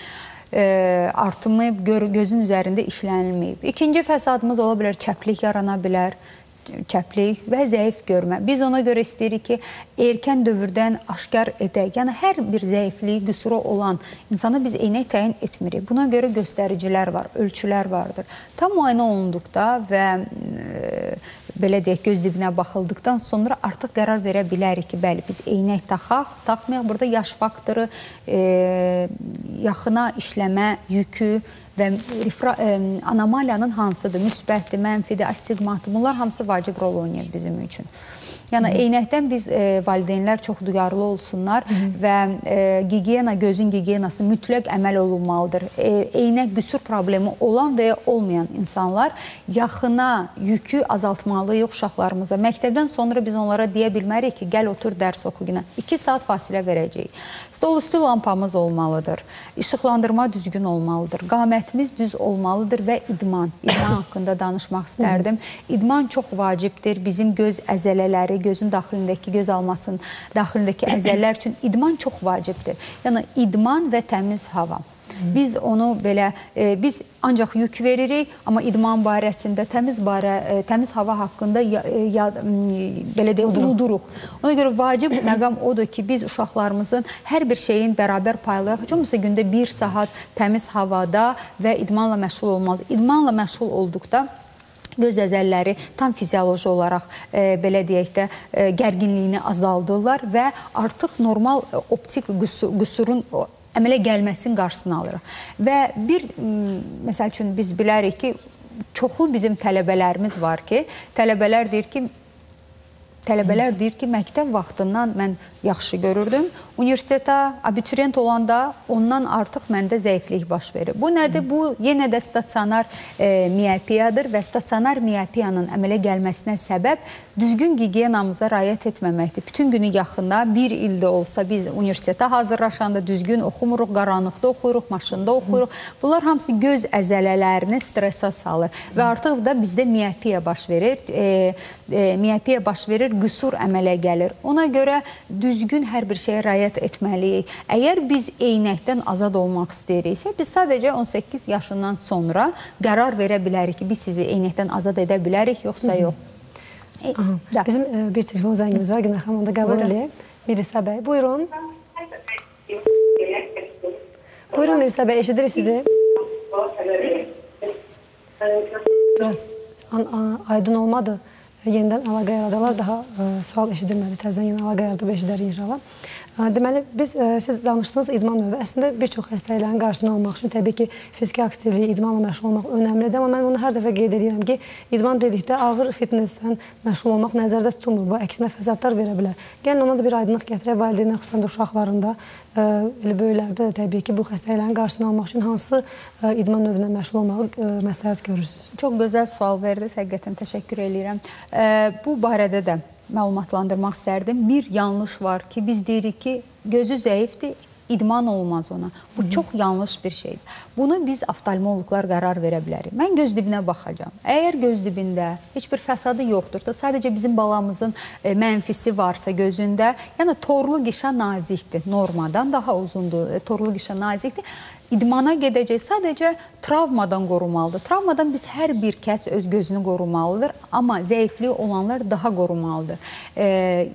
e, artımı gör, gözün üzərində işlənilməyib. İkinci fəsadımız ola bilər, çəplik yarana bilər çəplik və zəif görmə. Biz ona görə istəyirik ki, erkən dövrdən aşkar edək. Yəni hər bir zəifliyi, qüsuru olan insana biz eynək təyin etmirik. Buna görə göstəricilər var, ölçülər vardır. Tam müayinə olunduqda və e, belə deyək, göz dibinə baxıldıqdan sonra artıq qərar verə bilərik ki, bəli, biz eynək taxaq, taxmayaq. Burada yaş faktoru, e, yaxına işləmə yükü və rifra, e, anomaliyanın hansıdır, müsbətdir, mənfidir, astigmatdır. Bunlar hamısı vacib rol oynayır bizim üçün. Yəni Hı eynəkdən biz e, valideynlər çox duyarlı olsunlar Hı və e, gigiyena, gözün gigiyenası mütləq əməl olunmalıdır. E, eynək qüsur problemi olan və ya olmayan insanlar yaxına yükü azaltmalıyıq uşaqlarımıza. Məktəbdən sonra biz onlara deyə bilmərik ki, gəl otur dərs oxu günə. 2 saat fasilə verəcəyik. Stol üstü lampamız olmalıdır. İşıqlandırma düzgün olmalıdır. Qamətimiz düz olmalıdır və idman. İdman haqqında danışmaq istərdim. İdman çox vacibdir. Bizim göz əzələləri, gözün daxilindəki göz almasının daxilindəki əzələlər üçün idman çox vacibdir. Yəni idman və təmiz hava. Biz onu belə e, biz ancaq yük veririk, amma idman barəsində təmiz barə e, təmiz hava haqqında ya, ya, belə deyə unuduruq. Ona görə vacib məqam odur ki, biz uşaqlarımızın hər bir şeyin bərabər paylayaq. Heç olmasa gündə 1 saat təmiz havada və idmanla məşğul olmalıdır. İdmanla məşğul olduqda göz əzəlləri tam fizioloji olaraq e, belə deyək də e, gərginliyini azaldırlar və artıq normal e, optik qüsur, qüsurun əmələ gəlməsinin qarşısını alırıq. Və bir məsəl üçün biz bilərik ki, çoxlu bizim tələbələrimiz var ki, tələbələr deyir ki, Tələbələr deyir ki, məktəb vaxtından mən yaxşı görürdüm. Universitetə abituriyent olanda ondan artıq məndə zəiflik baş verir. Bu nədir? Bu yenə də stasionar e, miyopiyadır və stasionar miyopiyanın əmələ gəlməsinə səbəb düzgün gigiyenamıza riayət etməməkdir. Bütün günü yaxında bir ildə olsa biz universitetə hazırlaşanda düzgün oxumuruq, qaranlıqda oxuyuruq, maşında oxuyuruq. Bunlar hamısı göz əzələlərini stressa salır və artıq da bizdə miyopiya baş verir. E, e, miyopiya baş verir, qüsur əmələ gəlir. Ona görə düzgün hər bir şeyə riayət etməliyik. Əgər biz eynəkdən azad olmaq istəyiriksə, biz sadəcə 18 yaşından sonra qərar verə bilərik ki, biz sizi eynəkdən azad edə bilərik, yoxsa yox. E, Aha. Bizim e, bir telefon zəngimiz var. Günah xanım, onu da qəbul edək. Mirisa bəy, buyurun. Buyurun Mirisa bəy, eşidirik sizi. Biraz an, an, aydın olmadı. Yenidən əlaqə yaradarlar. Daha ə, sual eşidilmədi. Təzədən yenə əlaqə yaradıb eşidərik inşallah. Deməli, biz siz danışdığınız idman növü əslində bir çox xəstəliklərin qarşısını almaq üçün təbii ki, fiziki aktivlik, idmanla məşğul olmaq önəmlidir, amma mən bunu hər dəfə qeyd edirəm ki, idman dedikdə ağır fitnessdən məşğul olmaq nəzərdə tutulmur. Bu əksinə fəsadlar verə bilər. Gəlin ona da bir aydınlıq gətirək valideynlər xüsusən də uşaqlarında, elə böyüklərdə də təbii ki, bu xəstəliklərin qarşısını almaq üçün hansı idman növünə məşğul olmağı məsləhət görürsünüz? Çox gözəl sual verdiniz. Həqiqətən təşəkkür eləyirəm. Bu barədə də məlumatlandırmaq istərdim. Bir yanlış var ki, biz deyirik ki, gözü zəifdir, idman olmaz ona. Bu Hı -hı. çox yanlış bir şeydir. Bunu biz oftalmoloqlar qərar verə bilərik. Mən göz dibinə baxacağam. Əgər göz dibində heç bir fəsadı yoxdursa, sadəcə bizim balamızın e, mənfisi varsa gözündə, yəni torlu qişa nazikdir, normadan daha uzundur, e, torlu qişa nazikdir idmana gedəcək, sadəcə travmadan qorumalıdır. Travmadan biz hər bir kəs öz gözünü qorumalıdır, amma zəifliyi olanlar daha qorumalıdır. E,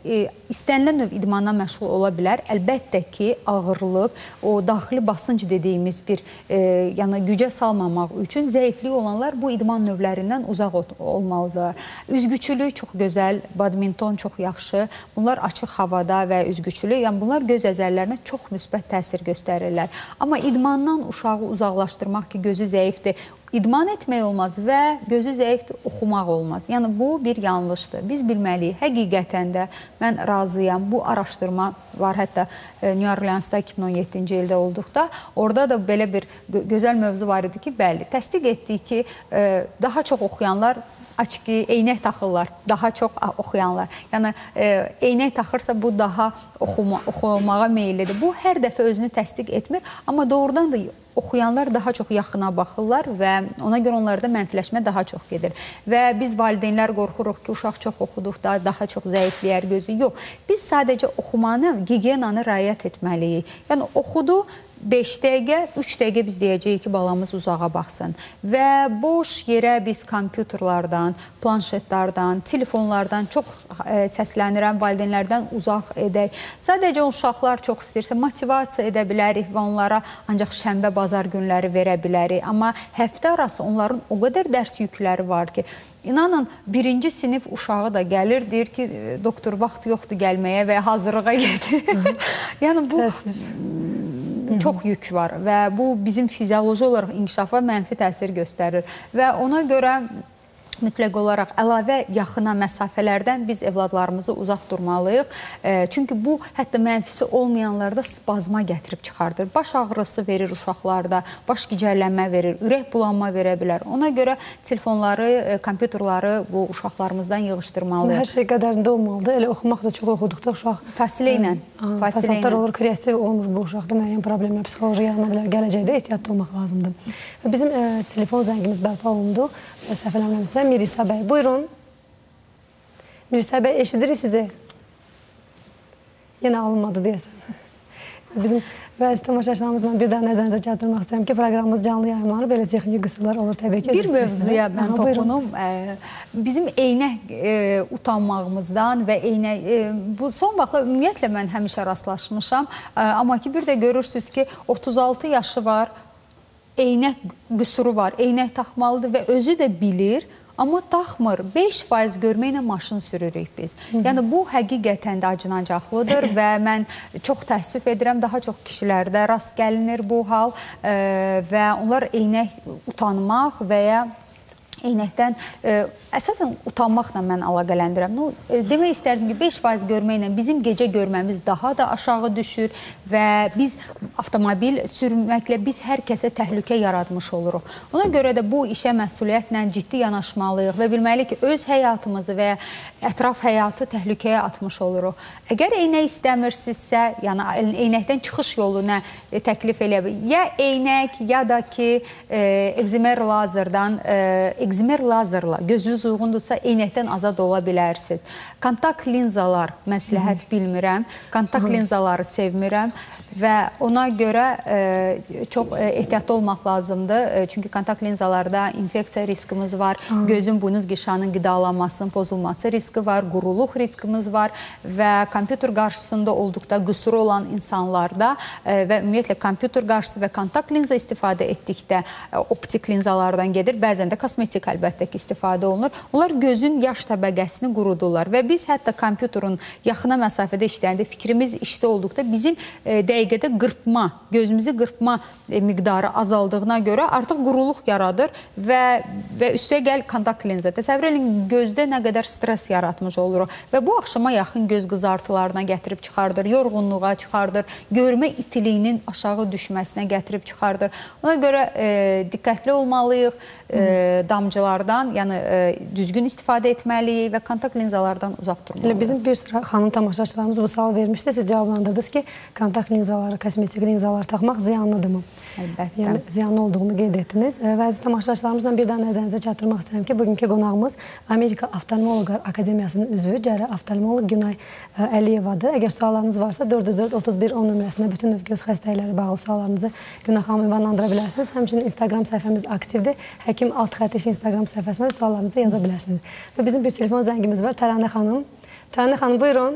e, istənilən növ idmana məşğul ola bilər. Əlbəttə ki, ağırlıq, o daxili basınc dediyimiz bir, e, yəni gücə salmamaq üçün zəifliyi olanlar bu idman növlərindən uzaq olmalıdır. Üzgüçülük çox gözəl, badminton çox yaxşı. Bunlar açıq havada və üzgüçülük, yəni bunlar göz əzəllərinə çox müsbət təsir göstərirlər. Amma idmandan idmandan uşağı uzaqlaşdırmaq ki, gözü zəifdir, idman etmək olmaz və gözü zəifdir, oxumaq olmaz. Yəni bu bir yanlışdır. Biz bilməliyik. Həqiqətən də mən razıyam. Bu araşdırma var. Hətta e, New Orleans-da 2017-ci ildə olduqda orada da belə bir gözəl mövzu var idi ki, bəli, təsdiq etdik ki, e, daha çox oxuyanlar açki, eynək taxırlar, daha çox oxuyanlar. Yəni e, eynək taxırsa bu daha oxuma, oxumağa meyllidir. Bu hər dəfə özünü təsdiq etmir, amma doğrudan da oxuyanlar daha çox yaxına baxırlar və ona görə onlarda mənfiləşmə daha çox gedir. Və biz valideynlər qorxuruq ki, uşaq çox oxuduqda daha çox zəifləyər gözü. Yox, biz sadəcə oxumanı, gigiyenanı riayət etməliyik. Yəni oxudu, 5 dəqiqə, 3 dəqiqə biz deyəcəyik ki, balamız uzağa baxsın. Və boş yerə biz kompüterlardan, planşetlərdən, telefonlardan çox ə, səslənirəm, valideynlərdən uzaq edək. Sadəcə uşaqlar çox istəyirsə motivasiya edə bilərik və onlara ancaq şənbə, bazar günləri verə bilərik. Amma həftə arası onların o qədər dərs yükləri var ki, İnanın, birinci sinif uşağı da gəlir, deyir ki, doktor vaxt yoxdur gəlməyə və hazırlığa gedir. yəni bu çox yük var və bu bizim fizioloji olaraq inkişafa mənfi təsir göstərir və ona görə mütləq olaraq əlavə yaxına məsafələrdən biz evladlarımızı uzaq durmalıyıq. E, çünki bu hətta mənfisi olmayanlarda spazma gətirib çıxardır. Baş ağrısı verir uşaqlarda, baş gicərlənmə verir, ürək bulanma verə bilər. Ona görə telefonları, e, kompüterləri bu uşaqlarımızdan yığışdırmalıyıq. Hər şey qədərində olmalıdır. Elə oxumaq da çox oxuduqda uşaq fasilə ilə, fasilə ilə olur, kreativ olmur bu uşaqda müəyyən problemlər, psixoloji yarana bilər. Gələcəkdə ehtiyatlı olmaq lazımdır. Bizim e, telefon zəngimiz bərpa olundu. Səhv eləmirəmsə Mirisa bəy. Buyurun. Mirisa bəy, eşidirik sizi. Yenə alınmadı deyəsən. Bizim və tamaşaçılarımızla bir daha nəzərinizə çatdırmaq istəyirəm ki, proqramımız canlı yayımlanır, belə texniki qüsurlar olur təbii ki. Bir mövzuya mən toxunum. Bizim eynək e, utanmağımızdan və eynək e, bu son vaxtlar ümumiyyətlə mən həmişə rastlaşmışam, e, amma ki bir də görürsüz ki, 36 yaşı var, eynək qüsuru var, eynək taxmalıdır və özü də bilir, amma taxmır. 5% görməklə maşın sürürük biz. Yəni bu həqiqətən də acınacaqlıdır və mən çox təəssüf edirəm, daha çox kişilərdə rast gəlinir bu hal və onlar eynək utanmaq və ya eynəkdən ə, əsasən utanmaqla mən əlaqələndirirəm. No, ə, demək istərdim ki, 5% görməklə bizim gecə görməmiz daha da aşağı düşür və biz avtomobil sürməklə biz hər kəsə təhlükə yaratmış oluruq. Ona görə də bu işə məsuliyyətlə ciddi yanaşmalıyıq və bilməliyik ki, öz həyatımızı və ətraf həyatı təhlükəyə atmış oluruq. Əgər eynək istəmirsinizsə, yəni eynəkdən çıxış yolu nə e, təklif eləyə bilər? Ya eynək, ya da ki, e, ekzimer lazerdan e, ekzimer lazerla gözünüz uyğundursa eynəkdən azad ola bilərsiniz. Kontakt linzalar məsləhət bilmirəm. Kontakt linzaları sevmirəm və ona görə e, çox e, ehtiyatlı olmaq lazımdır. E, çünki kontakt linzalarda infeksiya riskimiz var, gözün buynuz qişanın qidalanmasının pozulması riski var, quruluq riskimiz var və kompüter qarşısında olduqda qüsuru olan insanlarda e, və ümumiyyətlə kompüter qarşısı və kontakt linza istifadə etdikdə optik linzalardan gedir. Bəzən də kosmetik əlbəttə ki, istifadə olunur. Onlar gözün yaş təbəqəsini qurudurlar və biz hətta kompüterin yaxına məsafədə işləyəndə fikrimiz işdə olduqda bizim e, dəqiqədə qırpma, gözümüzü qırpma e, miqdarı azaldığına görə artıq quruluq yaradır və və üstə gəl kontakt linza. Təsəvvür edin gözdə nə qədər stres yaratmış oluruq və bu axşama yaxın göz qızartılarına gətirib çıxardır, yorğunluğa çıxardır, görmə itiliyinin aşağı düşməsinə gətirib çıxardır. Ona görə e, diqqətli olmalıyıq, e, damcılardan, yəni e, düzgün istifadə etməliyik və kontakt linzalardan uzaq durmalıyıq. Elə bizim bir sıra xanım tamaşaçılarımız bu sual vermişdi, siz cavablandırdınız ki, kontakt linzaları, kosmetik linzalar taxmaq ziyanlıdırmı? Əlbəttə. Yəni ziyanlı olduğunu qeyd etdiniz. Və əziz tamaşaçılarımızdan bir daha nəzərinizə çatdırmaq istəyirəm ki, bugünkü qonağımız Amerika Oftalmoloqlar Akademiyasının üzvü cərrah oftalmoloq Günay Əliyevadır. Əgər suallarınız varsa 404 31 10 nömrəsində bütün növ göz xəstəlikləri bağlı suallarınızı Günay xanım ünvanlandıra bilərsiniz. Həmçinin Instagram səhifəmiz aktivdir. Həkim alt xətt Instagram səhifəsinə suallarınızı yaza bilərsiniz. Və bizim bir telefon zəngimiz var. Təranə xanım. Təranə xanım, buyurun.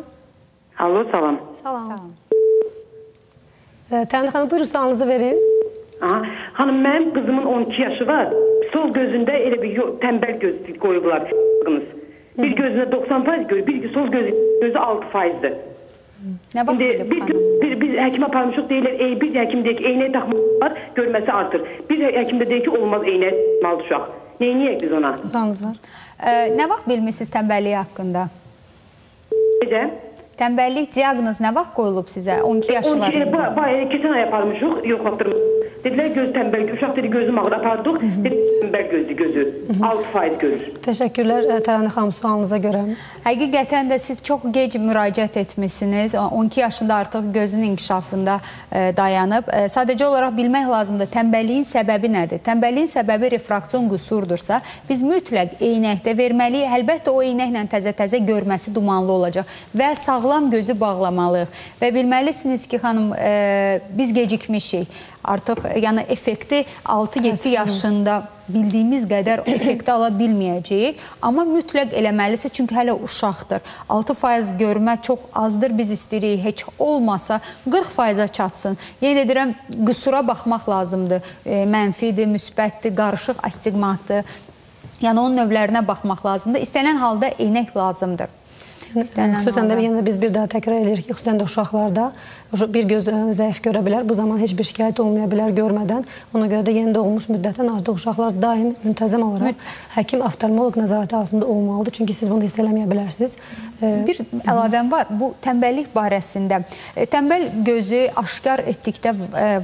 Alo, salam. Salam. Salam. Təranə xanım, buyurun sualınızı verin. Aha. Xanım, mənim qızımın 12 yaşı var. Sol gözündə elə bir tənbəl göz qoyublar. Bir gözünə 90% görür, bir sol gözü, gözü 6%-dir. Nə vaxt İndi bir, bir, biz həkimə aparmışıq deyirlər, ey, bir həkim deyir ki, eynək taxmaq görməsi artır. Bir həkim də deyir ki, olmaz eynək taxmalı uşaq. Neyniyək biz ona? Sualınız var. Ə, nə vaxt bilmisiniz tənbəllik haqqında? Necə? Tənbəllik diaqnoz nə vaxt qoyulub sizə? 12 yaşı var. 12, bu, bu, keçən ay aparmışıq, yoxlatdırmışıq. Dedilər göz tənbəl, uşaq dedi gözüm ağrı apardıq, dedi tənbəl gözdür gözü. 6% görür. Təşəkkürlər Təranə xanım sualınıza görə. Həqiqətən də siz çox gec müraciət etmisiniz. 12 yaşında artıq gözün inkişafında dayanıb. Sadəcə olaraq bilmək lazımdır, tənbəlliyin səbəbi nədir? Tənbəlliyin səbəbi refraksion qüsurdursa, biz mütləq eynəkdə verməliyik. Əlbəttə o eynəklə təzə-təzə görməsi dumanlı olacaq və sağlam gözü bağlamalıyıq. Və bilməlisiniz ki, xanım, biz gecikmişik artıq yəni effekti 6-7 yaşında bildiyimiz qədər effekti ala bilməyəcəyik, amma mütləq eləməlisiniz çünki hələ uşaqdır. 6% görmə çox azdır biz istəyirik, heç olmasa 40%-ə çatsın. Yenə deyirəm, qüsura baxmaq lazımdır. E, mənfidir, müsbətdir, qarışıq astigmatdır. Yəni onun növlərinə baxmaq lazımdır. İstənilən halda eynək lazımdır. İstənilən xüsusən də yenə biz bir daha təkrar edirik ki, xüsusən də uşaqlarda bir göz zəif görə bilər. Bu zaman heç bir şikayət olmaya bilər görmədən. Ona görə də yeni doğulmuş müddətdən artıq uşaqlar daim müntəzəm olaraq Müt həkim oftalmoloq nəzarəti altında olmalıdır. Çünki siz bunu hiss eləməyə bilərsiniz. Bir əlavəm var. Bu tənbəllik barəsində. Tənbəl gözü aşkar etdikdə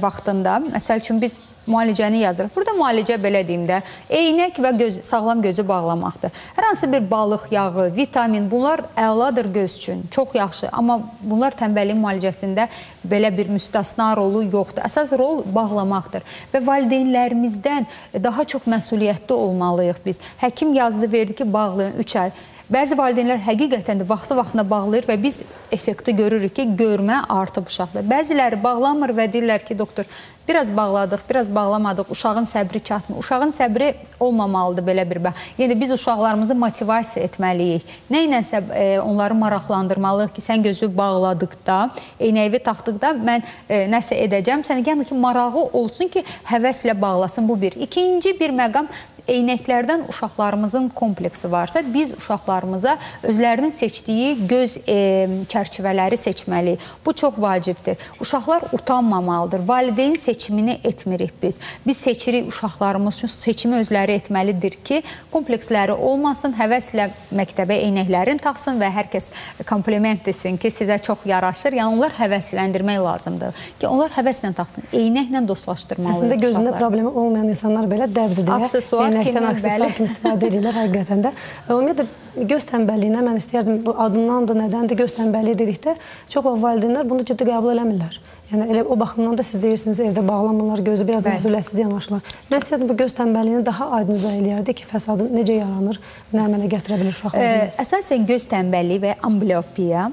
vaxtında, məsəl üçün biz müalicəni yazırıq. Burada müalicə belə deyim də, eynək və göz, sağlam gözü bağlamaqdır. Hər hansı bir balıq yağı, vitamin, bunlar əladır göz üçün, çox yaxşı. Amma bunlar tənbəllik müalicəsində belə bir müstəsna rolu yoxdur. Əsas rol bağlamaqdır və valideynlərimizdən daha çox məsuliyyətli olmalıyıq biz. Həkim yazdı, verdi ki, bağlayın 3 ay. Bəzi valideynlər həqiqətən də vaxtı-vaxtına bağlayır və biz effekti görürük ki, görmə artıb uşaqda. Bəziləri bağlamır və deyirlər ki, doktor, Biraz bağladıq, biraz bağlamadıq. Uşağın səbri çatmır. Uşağın səbri olmamalıdır belə bir bə. Yəni biz uşaqlarımızı motivasiya etməliyik. Nə iləsə e, onları maraqlandırmalıyıq ki, sən gözü bağladıqda, eynəyi taxdıqda mən e, nəsə edəcəm. Sən yəni ki, marağı olsun ki, həvəslə bağlasın bu bir. İkinci bir məqam eynəklərdən uşaqlarımızın kompleksi varsa, biz uşaqlarımıza özlərinin seçdiyi göz e, çərçivələri seçməliyik. Bu çox vacibdir. Uşaqlar utanmamalıdır. Valideyn seçimini etmirik biz. Biz seçirik uşaqlarımız üçün seçimi özləri etməlidir ki, kompleksləri olmasın, həvəslə məktəbə eynəklərin taxsın və hər kəs kompliment desin ki, sizə çox yaraşır. Yəni onlar həvəsləndirmək lazımdır ki, onlar həvəslə taxsın. Eynəklə dostlaşdırmalıdır Əslində gözündə problemi olmayan insanlar belə dəbdir deyə Aksesuar aksesuar bəli. kimi istifadə edirlər həqiqətən də. Ümumiyyətlə göz tənbəlliyinə mən istəyərdim bu adındandır, nədəndir göz tənbəlliyi dedikdə çox vaxt valideynlər bunu ciddi qəbul eləmirlər. Yəni elə o baxımdan da siz deyirsiniz evdə bağlamırlar, gözü biraz Bəli. məsuliyyətsiz yanaşırlar. Mən istəyirdim bu göz tənbəlliyini daha aydın izah eləyərdi ki, fəsadı necə yaranır, nə əmələ gətirə bilir uşaqlar. Ə. Əsasən göz tənbəlliyi və ambliopiya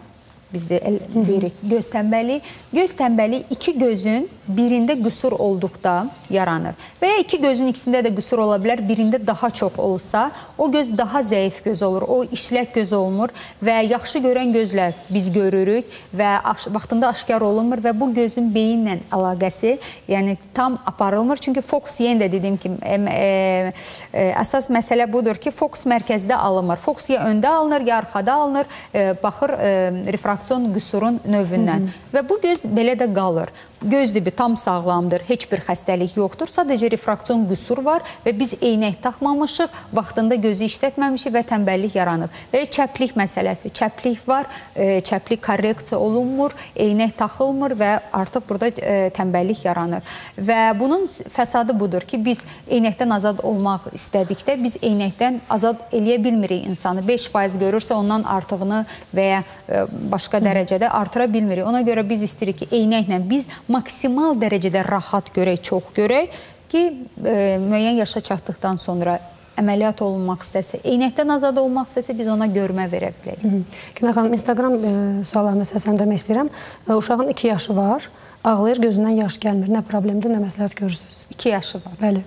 bizdə el- deyirik göz tənbəlliyi. Göz tənbəlliyi iki gözün birində qüsur olduqda yaranır. Və ya iki gözün ikisində də qüsur ola bilər. Birində daha çox olsa, o göz daha zəif göz olur. O işlək göz olmur və yaxşı görən gözlə biz görürük və vaxtında aşkar olunmur və bu gözün beyinlə əlaqəsi, yəni tam aparılmır. Çünki fokus yenə də dediyim kimi em, e, e, əsas məsələ budur ki, fokus mərkəzdə alınmır. Fokus ya öndə alınır, ya arxada alınır, e, baxır e, refraksion qüsurun növündən. Və bu göz belə də qalır. Göz dibi tam sağlamdır, heç bir xəstəlik yoxdur. Sadəcə refraksion qüsur var və biz eynək taxmamışıq, vaxtında gözü işlətməmişik və tənbəllik yaranıb. Və çəplik məsələsi, çəplik var, e, çəplik korreksiya olunmur, eynək taxılmır və artıq burada e, tənbəllik yaranır. Və bunun fəsadı budur ki, biz eynəkdən azad olmaq istədikdə biz eynəkdən azad eləyə bilmirik insanı. 5% görürsə ondan artığını və ya e, başqa dərəcədə artıra bilmirik. Ona görə biz istəyirik ki, eynəklə biz maksimal dərəcədə rahat görək, çox görək ki, e, müəyyən yaşa çatdıqdan sonra əməliyyat olunmaq istəsə, eynəkdən azad olmaq istəsə biz ona görmə verə bilərik. Günay xanım, Instagram e, suallarına səsləndirmək istəyirəm. E, uşağın 2 yaşı var, ağlayır, gözündən yaş gəlmir. Nə problemdir, nə məsləhət görürsünüz? 2 yaşı var. Bəli.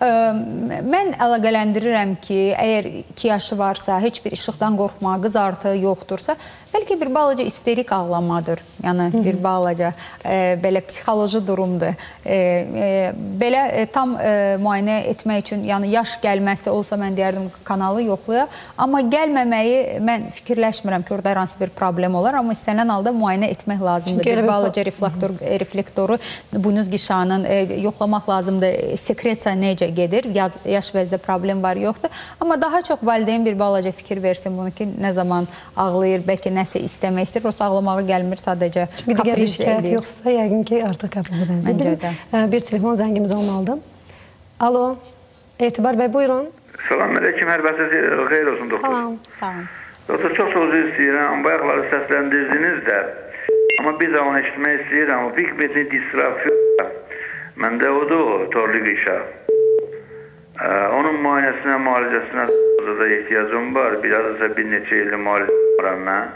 Ə, Mən əlaqələndirirəm ki, əgər 2 yaşı varsa, heç bir işıqdan qorxma, qızartı yoxdursa, bəlkə bir balaca isterik ağlamadır. Yəni bir balaca ə, belə psixoloji durumdur. Ə, ə, belə ə, tam ə, müayinə etmək üçün, yəni yaş gəlməsi olsa mən deyərdim kanalı yoxlaya, amma gəlməməyi mən fikirləşmirəm ki, orada hər hansı bir problem olar, amma istənilən halda müayinə etmək lazımdır. Çünki bir balaca reflektor reflektoru buynuz qişanın e, yoxlamaq lazımdır. E, Sekresiya necə gedir? Ya- Yaş vəzdə problem var, yoxdur. Amma daha çox valideyn bir balaca fikir versin bunu ki, nə zaman ağlayır, bəlkə nəsə istəmək istəyir, prosta ağlamağı gəlmir, sadəcə Bir digər bir şikayət eləyir. yoxsa yəqin ki, artıq kaprizə bənzəyir. Bizim də. e, bir telefon zəngimiz olmalıdır. Alo, Etibar bəy, buyurun. Salam aleyküm, hər vaxtınız xeyir olsun doktor. Salam. Olun. Doktor çox üzr istəyirəm. Bayaqları səsləndirdiniz də. Amma bir zaman eşitmək istəyirəm. O pik betni distrofiya. Məndə odur, torlu qışa. Ee, onun müayinəsinə, müalicəsinə da ehtiyacım var. Biraz da bir neçə ildir müalicə varam mən.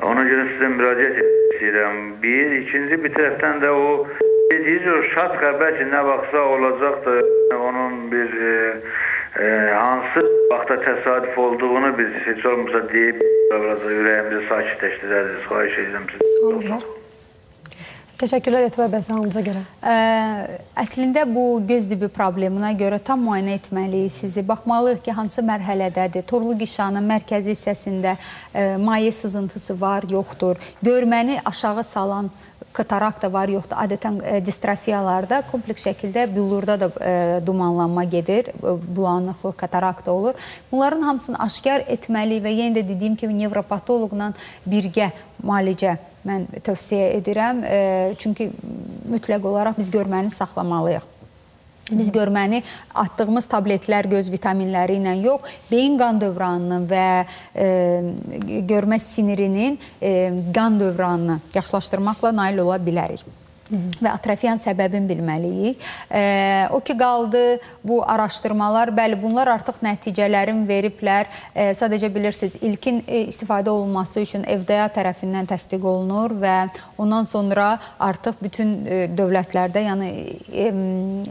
Ona görə sizə müraciət istəyirəm. Bir, ikinci bir tərəfdən də o dediğiniz o şad xəbər ki, nə vaxtsa olacaqdır. Onun bir e, e, hansı vaxta təsadüf olduğunu biz heç olmasa deyib ürəyimizi sakitləşdirəriz. Xahiş edirəm sizdən. Sualınız var. Təşəkkürlər Etibar bəy sağlığınıza görə. Ə, əslində bu göz dibi probleminə görə tam müayinə etməliyik sizi. Baxmalıyıq ki, hansı mərhələdədir. Torlu qişanın mərkəzi hissəsində ə, maye sızıntısı var, yoxdur. Görməni aşağı salan katarakta var, yoxdur. Adətən ə, distrofiyalarda kompleks şəkildə büllurda da ə, dumanlanma gedir, ə, bulanıqlıq, katarakta olur. Bunların hamısını aşkar etməliyik və yenə də dediyim kimi nevropatoloqla birgə müalicə mən tövsiyə edirəm. E, çünki mütləq olaraq biz görməni saxlamalıyıq. Biz görməni atdığımız tabletlər, göz vitaminləri ilə yox, beyin qan dövranının və e, görmə sinirinin e, qan dövranını yaxşılaşdırmaqla nail ola bilərik və atrofiyan səbəbini bilməliyik. E, o ki qaldı bu araşdırmalar, bəli bunlar artıq nəticələrin veriblər. E, sadəcə bilirsiniz, ilkin e, istifadə olunması üçün FDA tərəfindən təsdiq olunur və ondan sonra artıq bütün e, dövlətlərdə yəni e,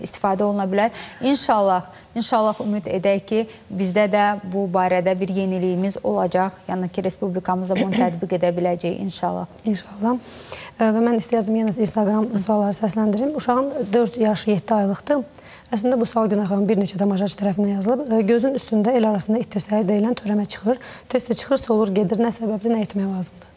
istifadə oluna bilər. İnşallah, inşallah ümid edək ki, bizdə də bu barədə bir yeniliyimiz olacaq. Yəni ki, respublikamızda bunu tətbiq edə biləcəyik inşallah. İnşallah. Və mən istəyərdim yenə Instagram sualları səsləndirim. Uşağın 4 yaşı 7 aylıqdır. Əslində bu sual Günəxanın bir neçə tamaşaçı tərəfindən yazılıb. Gözün üstündə el arasında ittirsəyi deyilən törəmə çıxır. Tez-tez çıxır, solur, gedir. Nə səbəbdir, nə etmək lazımdır?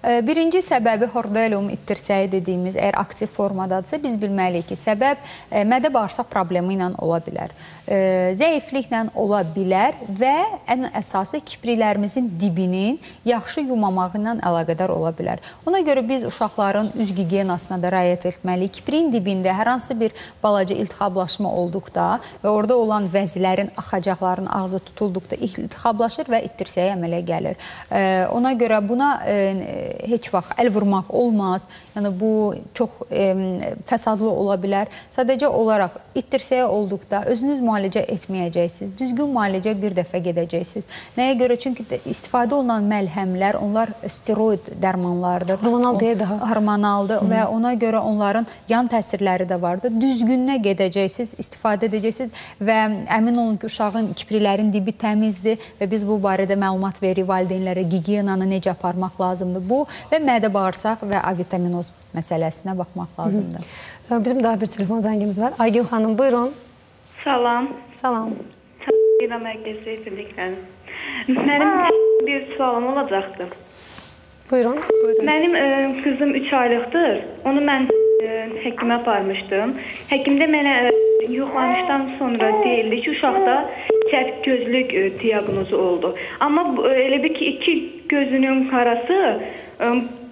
Birinci səbəbi hordeolum ittirsəyi dediyimiz, əgər aktiv formadadırsa, biz bilməliyik ki, səbəb e, mədə-bağırsaq problemi ilə ola bilər, e, zəifliklə ola bilər və ən əsası kipriklərimizin dibinin yaxşı yumamağı ilə əlaqədar ola bilər. Ona görə biz uşaqların üz gigiyenasına da riayət etməliyik. Kipriyin dibində hər hansı bir balaca iltihablaşma olduqda və orada olan vəzilərin, axacaqların ağzı tutulduqda iltihablaşır və ittirsəyə əmələ gəlir. E, ona görə buna heç vaxt əl vurmaq olmaz. Yəni bu çox e, fəsadlı ola bilər. Sadəcə olaraq ittirsəyə olduqda özünüz müalicə etməyəcəksiniz. Düzgün müalicə bir dəfə gedəcəksiniz. Nəyə görə? Çünki istifadə olunan məlhəmlər, onlar steroid dərmanlardır. Hormonal deyə daha. Hormonaldır və ona görə onların yan təsirləri də vardır. Düzgününə gedəcəksiniz, istifadə edəcəksiniz və əmin olun ki, uşağın kipriklərin dibi təmizdir və biz bu barədə məlumat veririk valideynlərə, gigiyenanı necə aparmaq lazımdır. Bu və mədə-bağırsaq və avitaminoz məsələsinə baxmaq lazımdır. Hı -hı. Bizim daha bir telefon zəngimiz var. Aygün xanım, buyurun. Salam. Salam. İrəm Əqdəsi efendikdən. Mənim bir sualım olacaqdı. Buyurun. Buyurun. Mənim ə, e, qızım 3 aylıqdır. Onu mən ə, e, həkimə aparmışdım. Həkim də mənə ə, e, yoxlanışdan sonra deyildi ki, uşaqda çəp gözlük ə, diaqnozu oldu. Amma ə, elə bir ki, iki gözünün arası ə,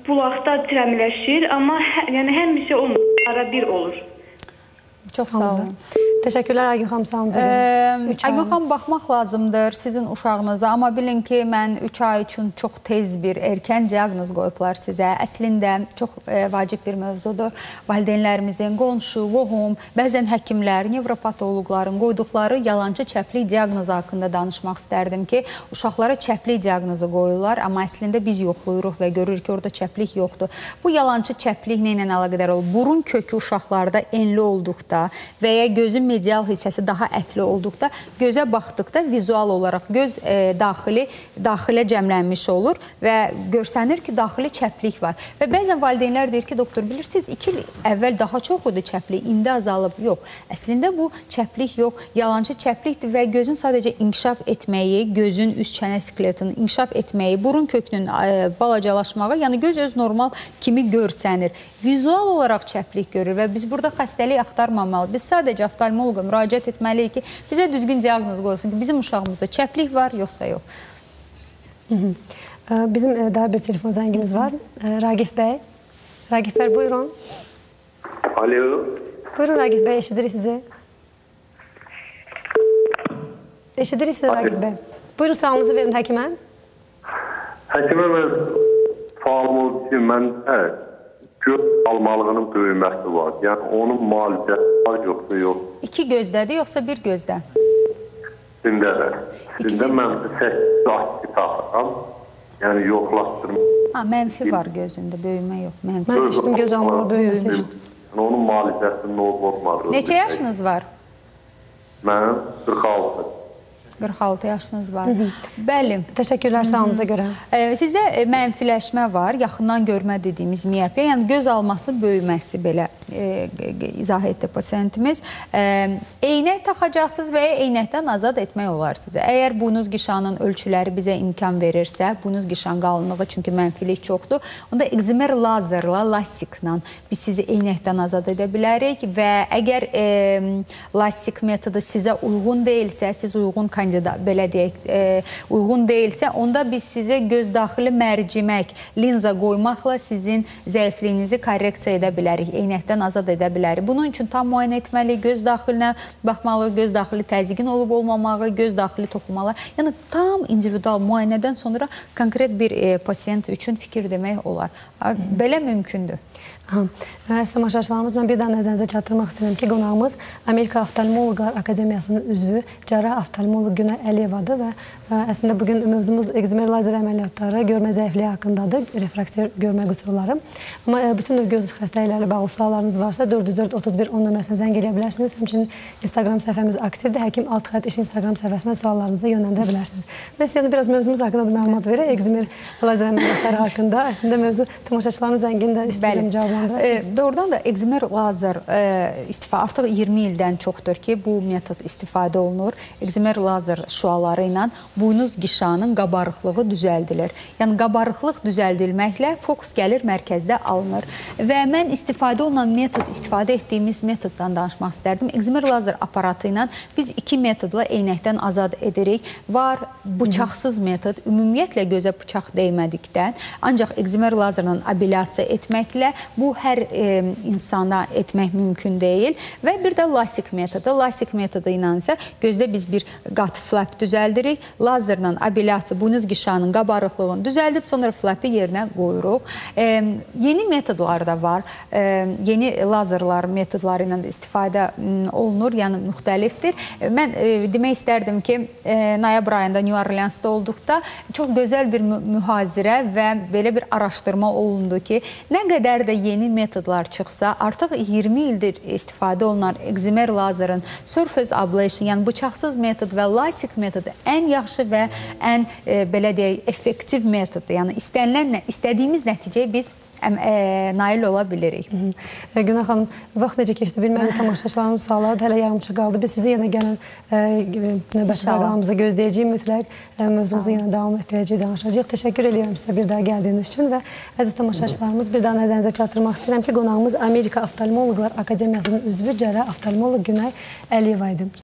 bulaqda tirəmləşir, amma hə, yəni həmişə olmur, ara bir olur. Çox sağ olun. Təşəkkürlər Aygün xanım, sağolunuz. Aygün xanım, baxmaq lazımdır sizin uşağınıza, amma bilin ki, mən 3 ay üçün çox tez bir erkən diaqnoz qoyublar sizə. Əslində çox e, vacib bir mövzudur. Valideynlərimizin, qonşu, qohum, bəzən həkimlər, nevropatoloqların qoyduqları yalancı çəplik diaqnozu haqqında danışmaq istərdim ki, uşaqlara çəplik diaqnozu qoyurlar, amma əslində biz yoxluyuruq və görürük ki, orada çəplik yoxdur. Bu yalancı çəplik nə ilə əlaqədar olur? Burun kökü uşaqlarda enli olduqda və ya gözün medial hissəsi daha ətli olduqda gözə baxdıqda vizual olaraq göz e, daxili daxilə cəmlənmiş olur və görsənir ki, daxili çəplik var. Və bəzən valideynlər deyir ki, doktor bilirsiniz 2 il əvvəl daha çox idi çəplik, indi azalıb. Yox. Əslində bu çəplik yox, yalancı çəplikdir və gözün sadəcə inkişaf etməyi, gözün üst çənə skeletinin inkişaf etməyi, burun kökünün e, balacalaşmağı, yəni göz öz normal kimi görsənir. Vizual olaraq çəplik görür və biz burada xəstəlik axtarmamalı. Biz sadəcə oftalmoloq oftalmoloqa müraciət etməliyik ki, bizə düzgün diaqnoz qoyulsun ki, bizim uşağımızda çəplik var, yoxsa yox. Bizim daha bir telefon zəngimiz var. Ragif bəy. Ragif bəy, buyurun. Alo. Buyurun Ragif bəy, eşidirik sizi. Eşidirik sizi Ragif bəy. Buyurun, sualınızı verin həkimə. Həkimə mən sualım üçün mən hə, göz almalığının böyüməsi var. Yəni onun müalicəsi var yoxsa yox? İki gözdədir yoxsa bir gözdə? Sində də. Sində mən 8 aktiv taxıram. Yəni yoxlaşdırma. Ha, mənfi var gözündə, böyümə yox, mənfi. Mən eşitdim göz almalı böyüməsi. Yəni onun müalicəsi nə olmalı? Neçə yaşınız var? Mənim 46. 46 yaşınız var. Hı -hı. Bəli. Təşəkkürlər sağlığınıza görə. E, sizdə mənfiləşmə var, yaxından görmə dediyimiz miyopiya, yəni göz alması böyüməsi belə e, izah etdi pasiyentimiz. E, eynək taxacaqsınız və ya eynəkdən azad etmək olar sizə. Əgər bunuz qişanın ölçüləri bizə imkan verirsə, bunuz qişan qalınlığı çünki mənfilik çoxdur, onda ekzimer lazerla, lastiklə biz sizi eynəkdən azad edə bilərik və əgər e, lastik metodu sizə uyğun deyilsə, siz uyğun kandidat kandidat belə deyək, e, uyğun deyilsə, onda biz sizə göz daxili mərcimək, linza qoymaqla sizin zəifliyinizi korreksiya edə bilərik, eynəkdən azad edə bilərik. Bunun üçün tam müayinə etməliyik, göz daxilinə baxmalı, göz daxili təzyiqin olub olmamağı, göz daxili toxumalar. Yəni tam individual müayinədən sonra konkret bir e, pasiyent üçün fikir demək olar. Belə mümkündür. Əziz tamaşaçılarımız, mən bir daha nəzərinizə çatdırmaq istəyirəm ki, qonağımız Amerika Oftalmoloqlar Akademiyasının üzvü cərrah oftalmoloq Günə Əliyevadır və əslində bugün mövzumuz ekzimer lazer əməliyyatları, görmə zəifliyi haqqındadır, refraktiv görmə qüsurları. Amma bütün göz xəstəlikləri bağlı suallarınız varsa 404 31 10 nömrəsinə zəng edə bilərsiniz. Həmçinin Instagram səhifəmiz aktivdir. Həkim Alt Xətt İş Instagram səhifəsinə suallarınızı yönləndirə bilərsiniz. Mən istəyirəm biraz mövzumuz haqqında da məlumat verək. Ekzimer lazer əməliyyatları haqqında. Əslində mövzu tamaşaçıların zəngini də istəyirəm cavablandırmaq? E, doğrudan da ekzimer lazer e, istifadə artıq 20 ildən çoxdur ki, bu metod istifadə olunur. Ekzimer lazer şüaları ilə buynuz qişanın qabarıqlığı düzəldilir. Yəni qabarıqlıq düzəldilməklə fokus gəlir mərkəzdə alınır. Və mən istifadə olunan metod, istifadə etdiyimiz metoddan danışmaq istərdim. Ekzimer lazer aparatı ilə biz iki metodla eynəkdən azad edirik. Var bıçaqsız metod, ümumiyyətlə gözə bıçaq dəymədikdən, ancaq ekzimer lazerlə abilyasiya etməklə bu hər e, insana etmək mümkün deyil və bir də lasik metodu. Lasik metodu ilə isə gözdə biz bir qat flap düzəldirik. Lazerlə abilyasiya buynuz qişanın qabarıqlığını düzəldib sonra flapı yerinə qoyuruq. E, yeni metodlar da var. E, yeni lazerlar metodları ilə də istifadə olunur, yəni müxtəlifdir. Mən e, demək istərdim ki, e, noyabr ayında New Orleansda olduqda çox gözəl bir mühazirə və belə bir araşdırma olundu ki, nə qədər də yeni metodlar çıxsa, artıq 20 ildir istifadə olunan ekzimer lazerin surface ablation, yəni bıçaqsız metod və lasik metodu ən yaxşı və ən e, belə deyək, effektiv metoddur. Yəni istənilən, istədiyimiz nəticəyə biz nail ola bilirik. Hı -hı. Günah xanım, vaxt necə keçdi bilmirəm, tamaşaçılarımız sualları hələ yarımçı qaldı. Biz sizi yenə gələn növbəti proqramımızda gözləyəcəyik mütləq. Mövzumuzu yenə davam etdirəcəyik, danışacağıq. Təşəkkür edirəm sizə bir daha gəldiyiniz üçün və əziz tamaşaçılarımız bir daha nəzərinizə çatdırmaq istəyirəm ki, qonağımız Amerika Oftalmoloqlar Akademiyasının üzvü cərrah oftalmoloq Günay Əliyeva idi.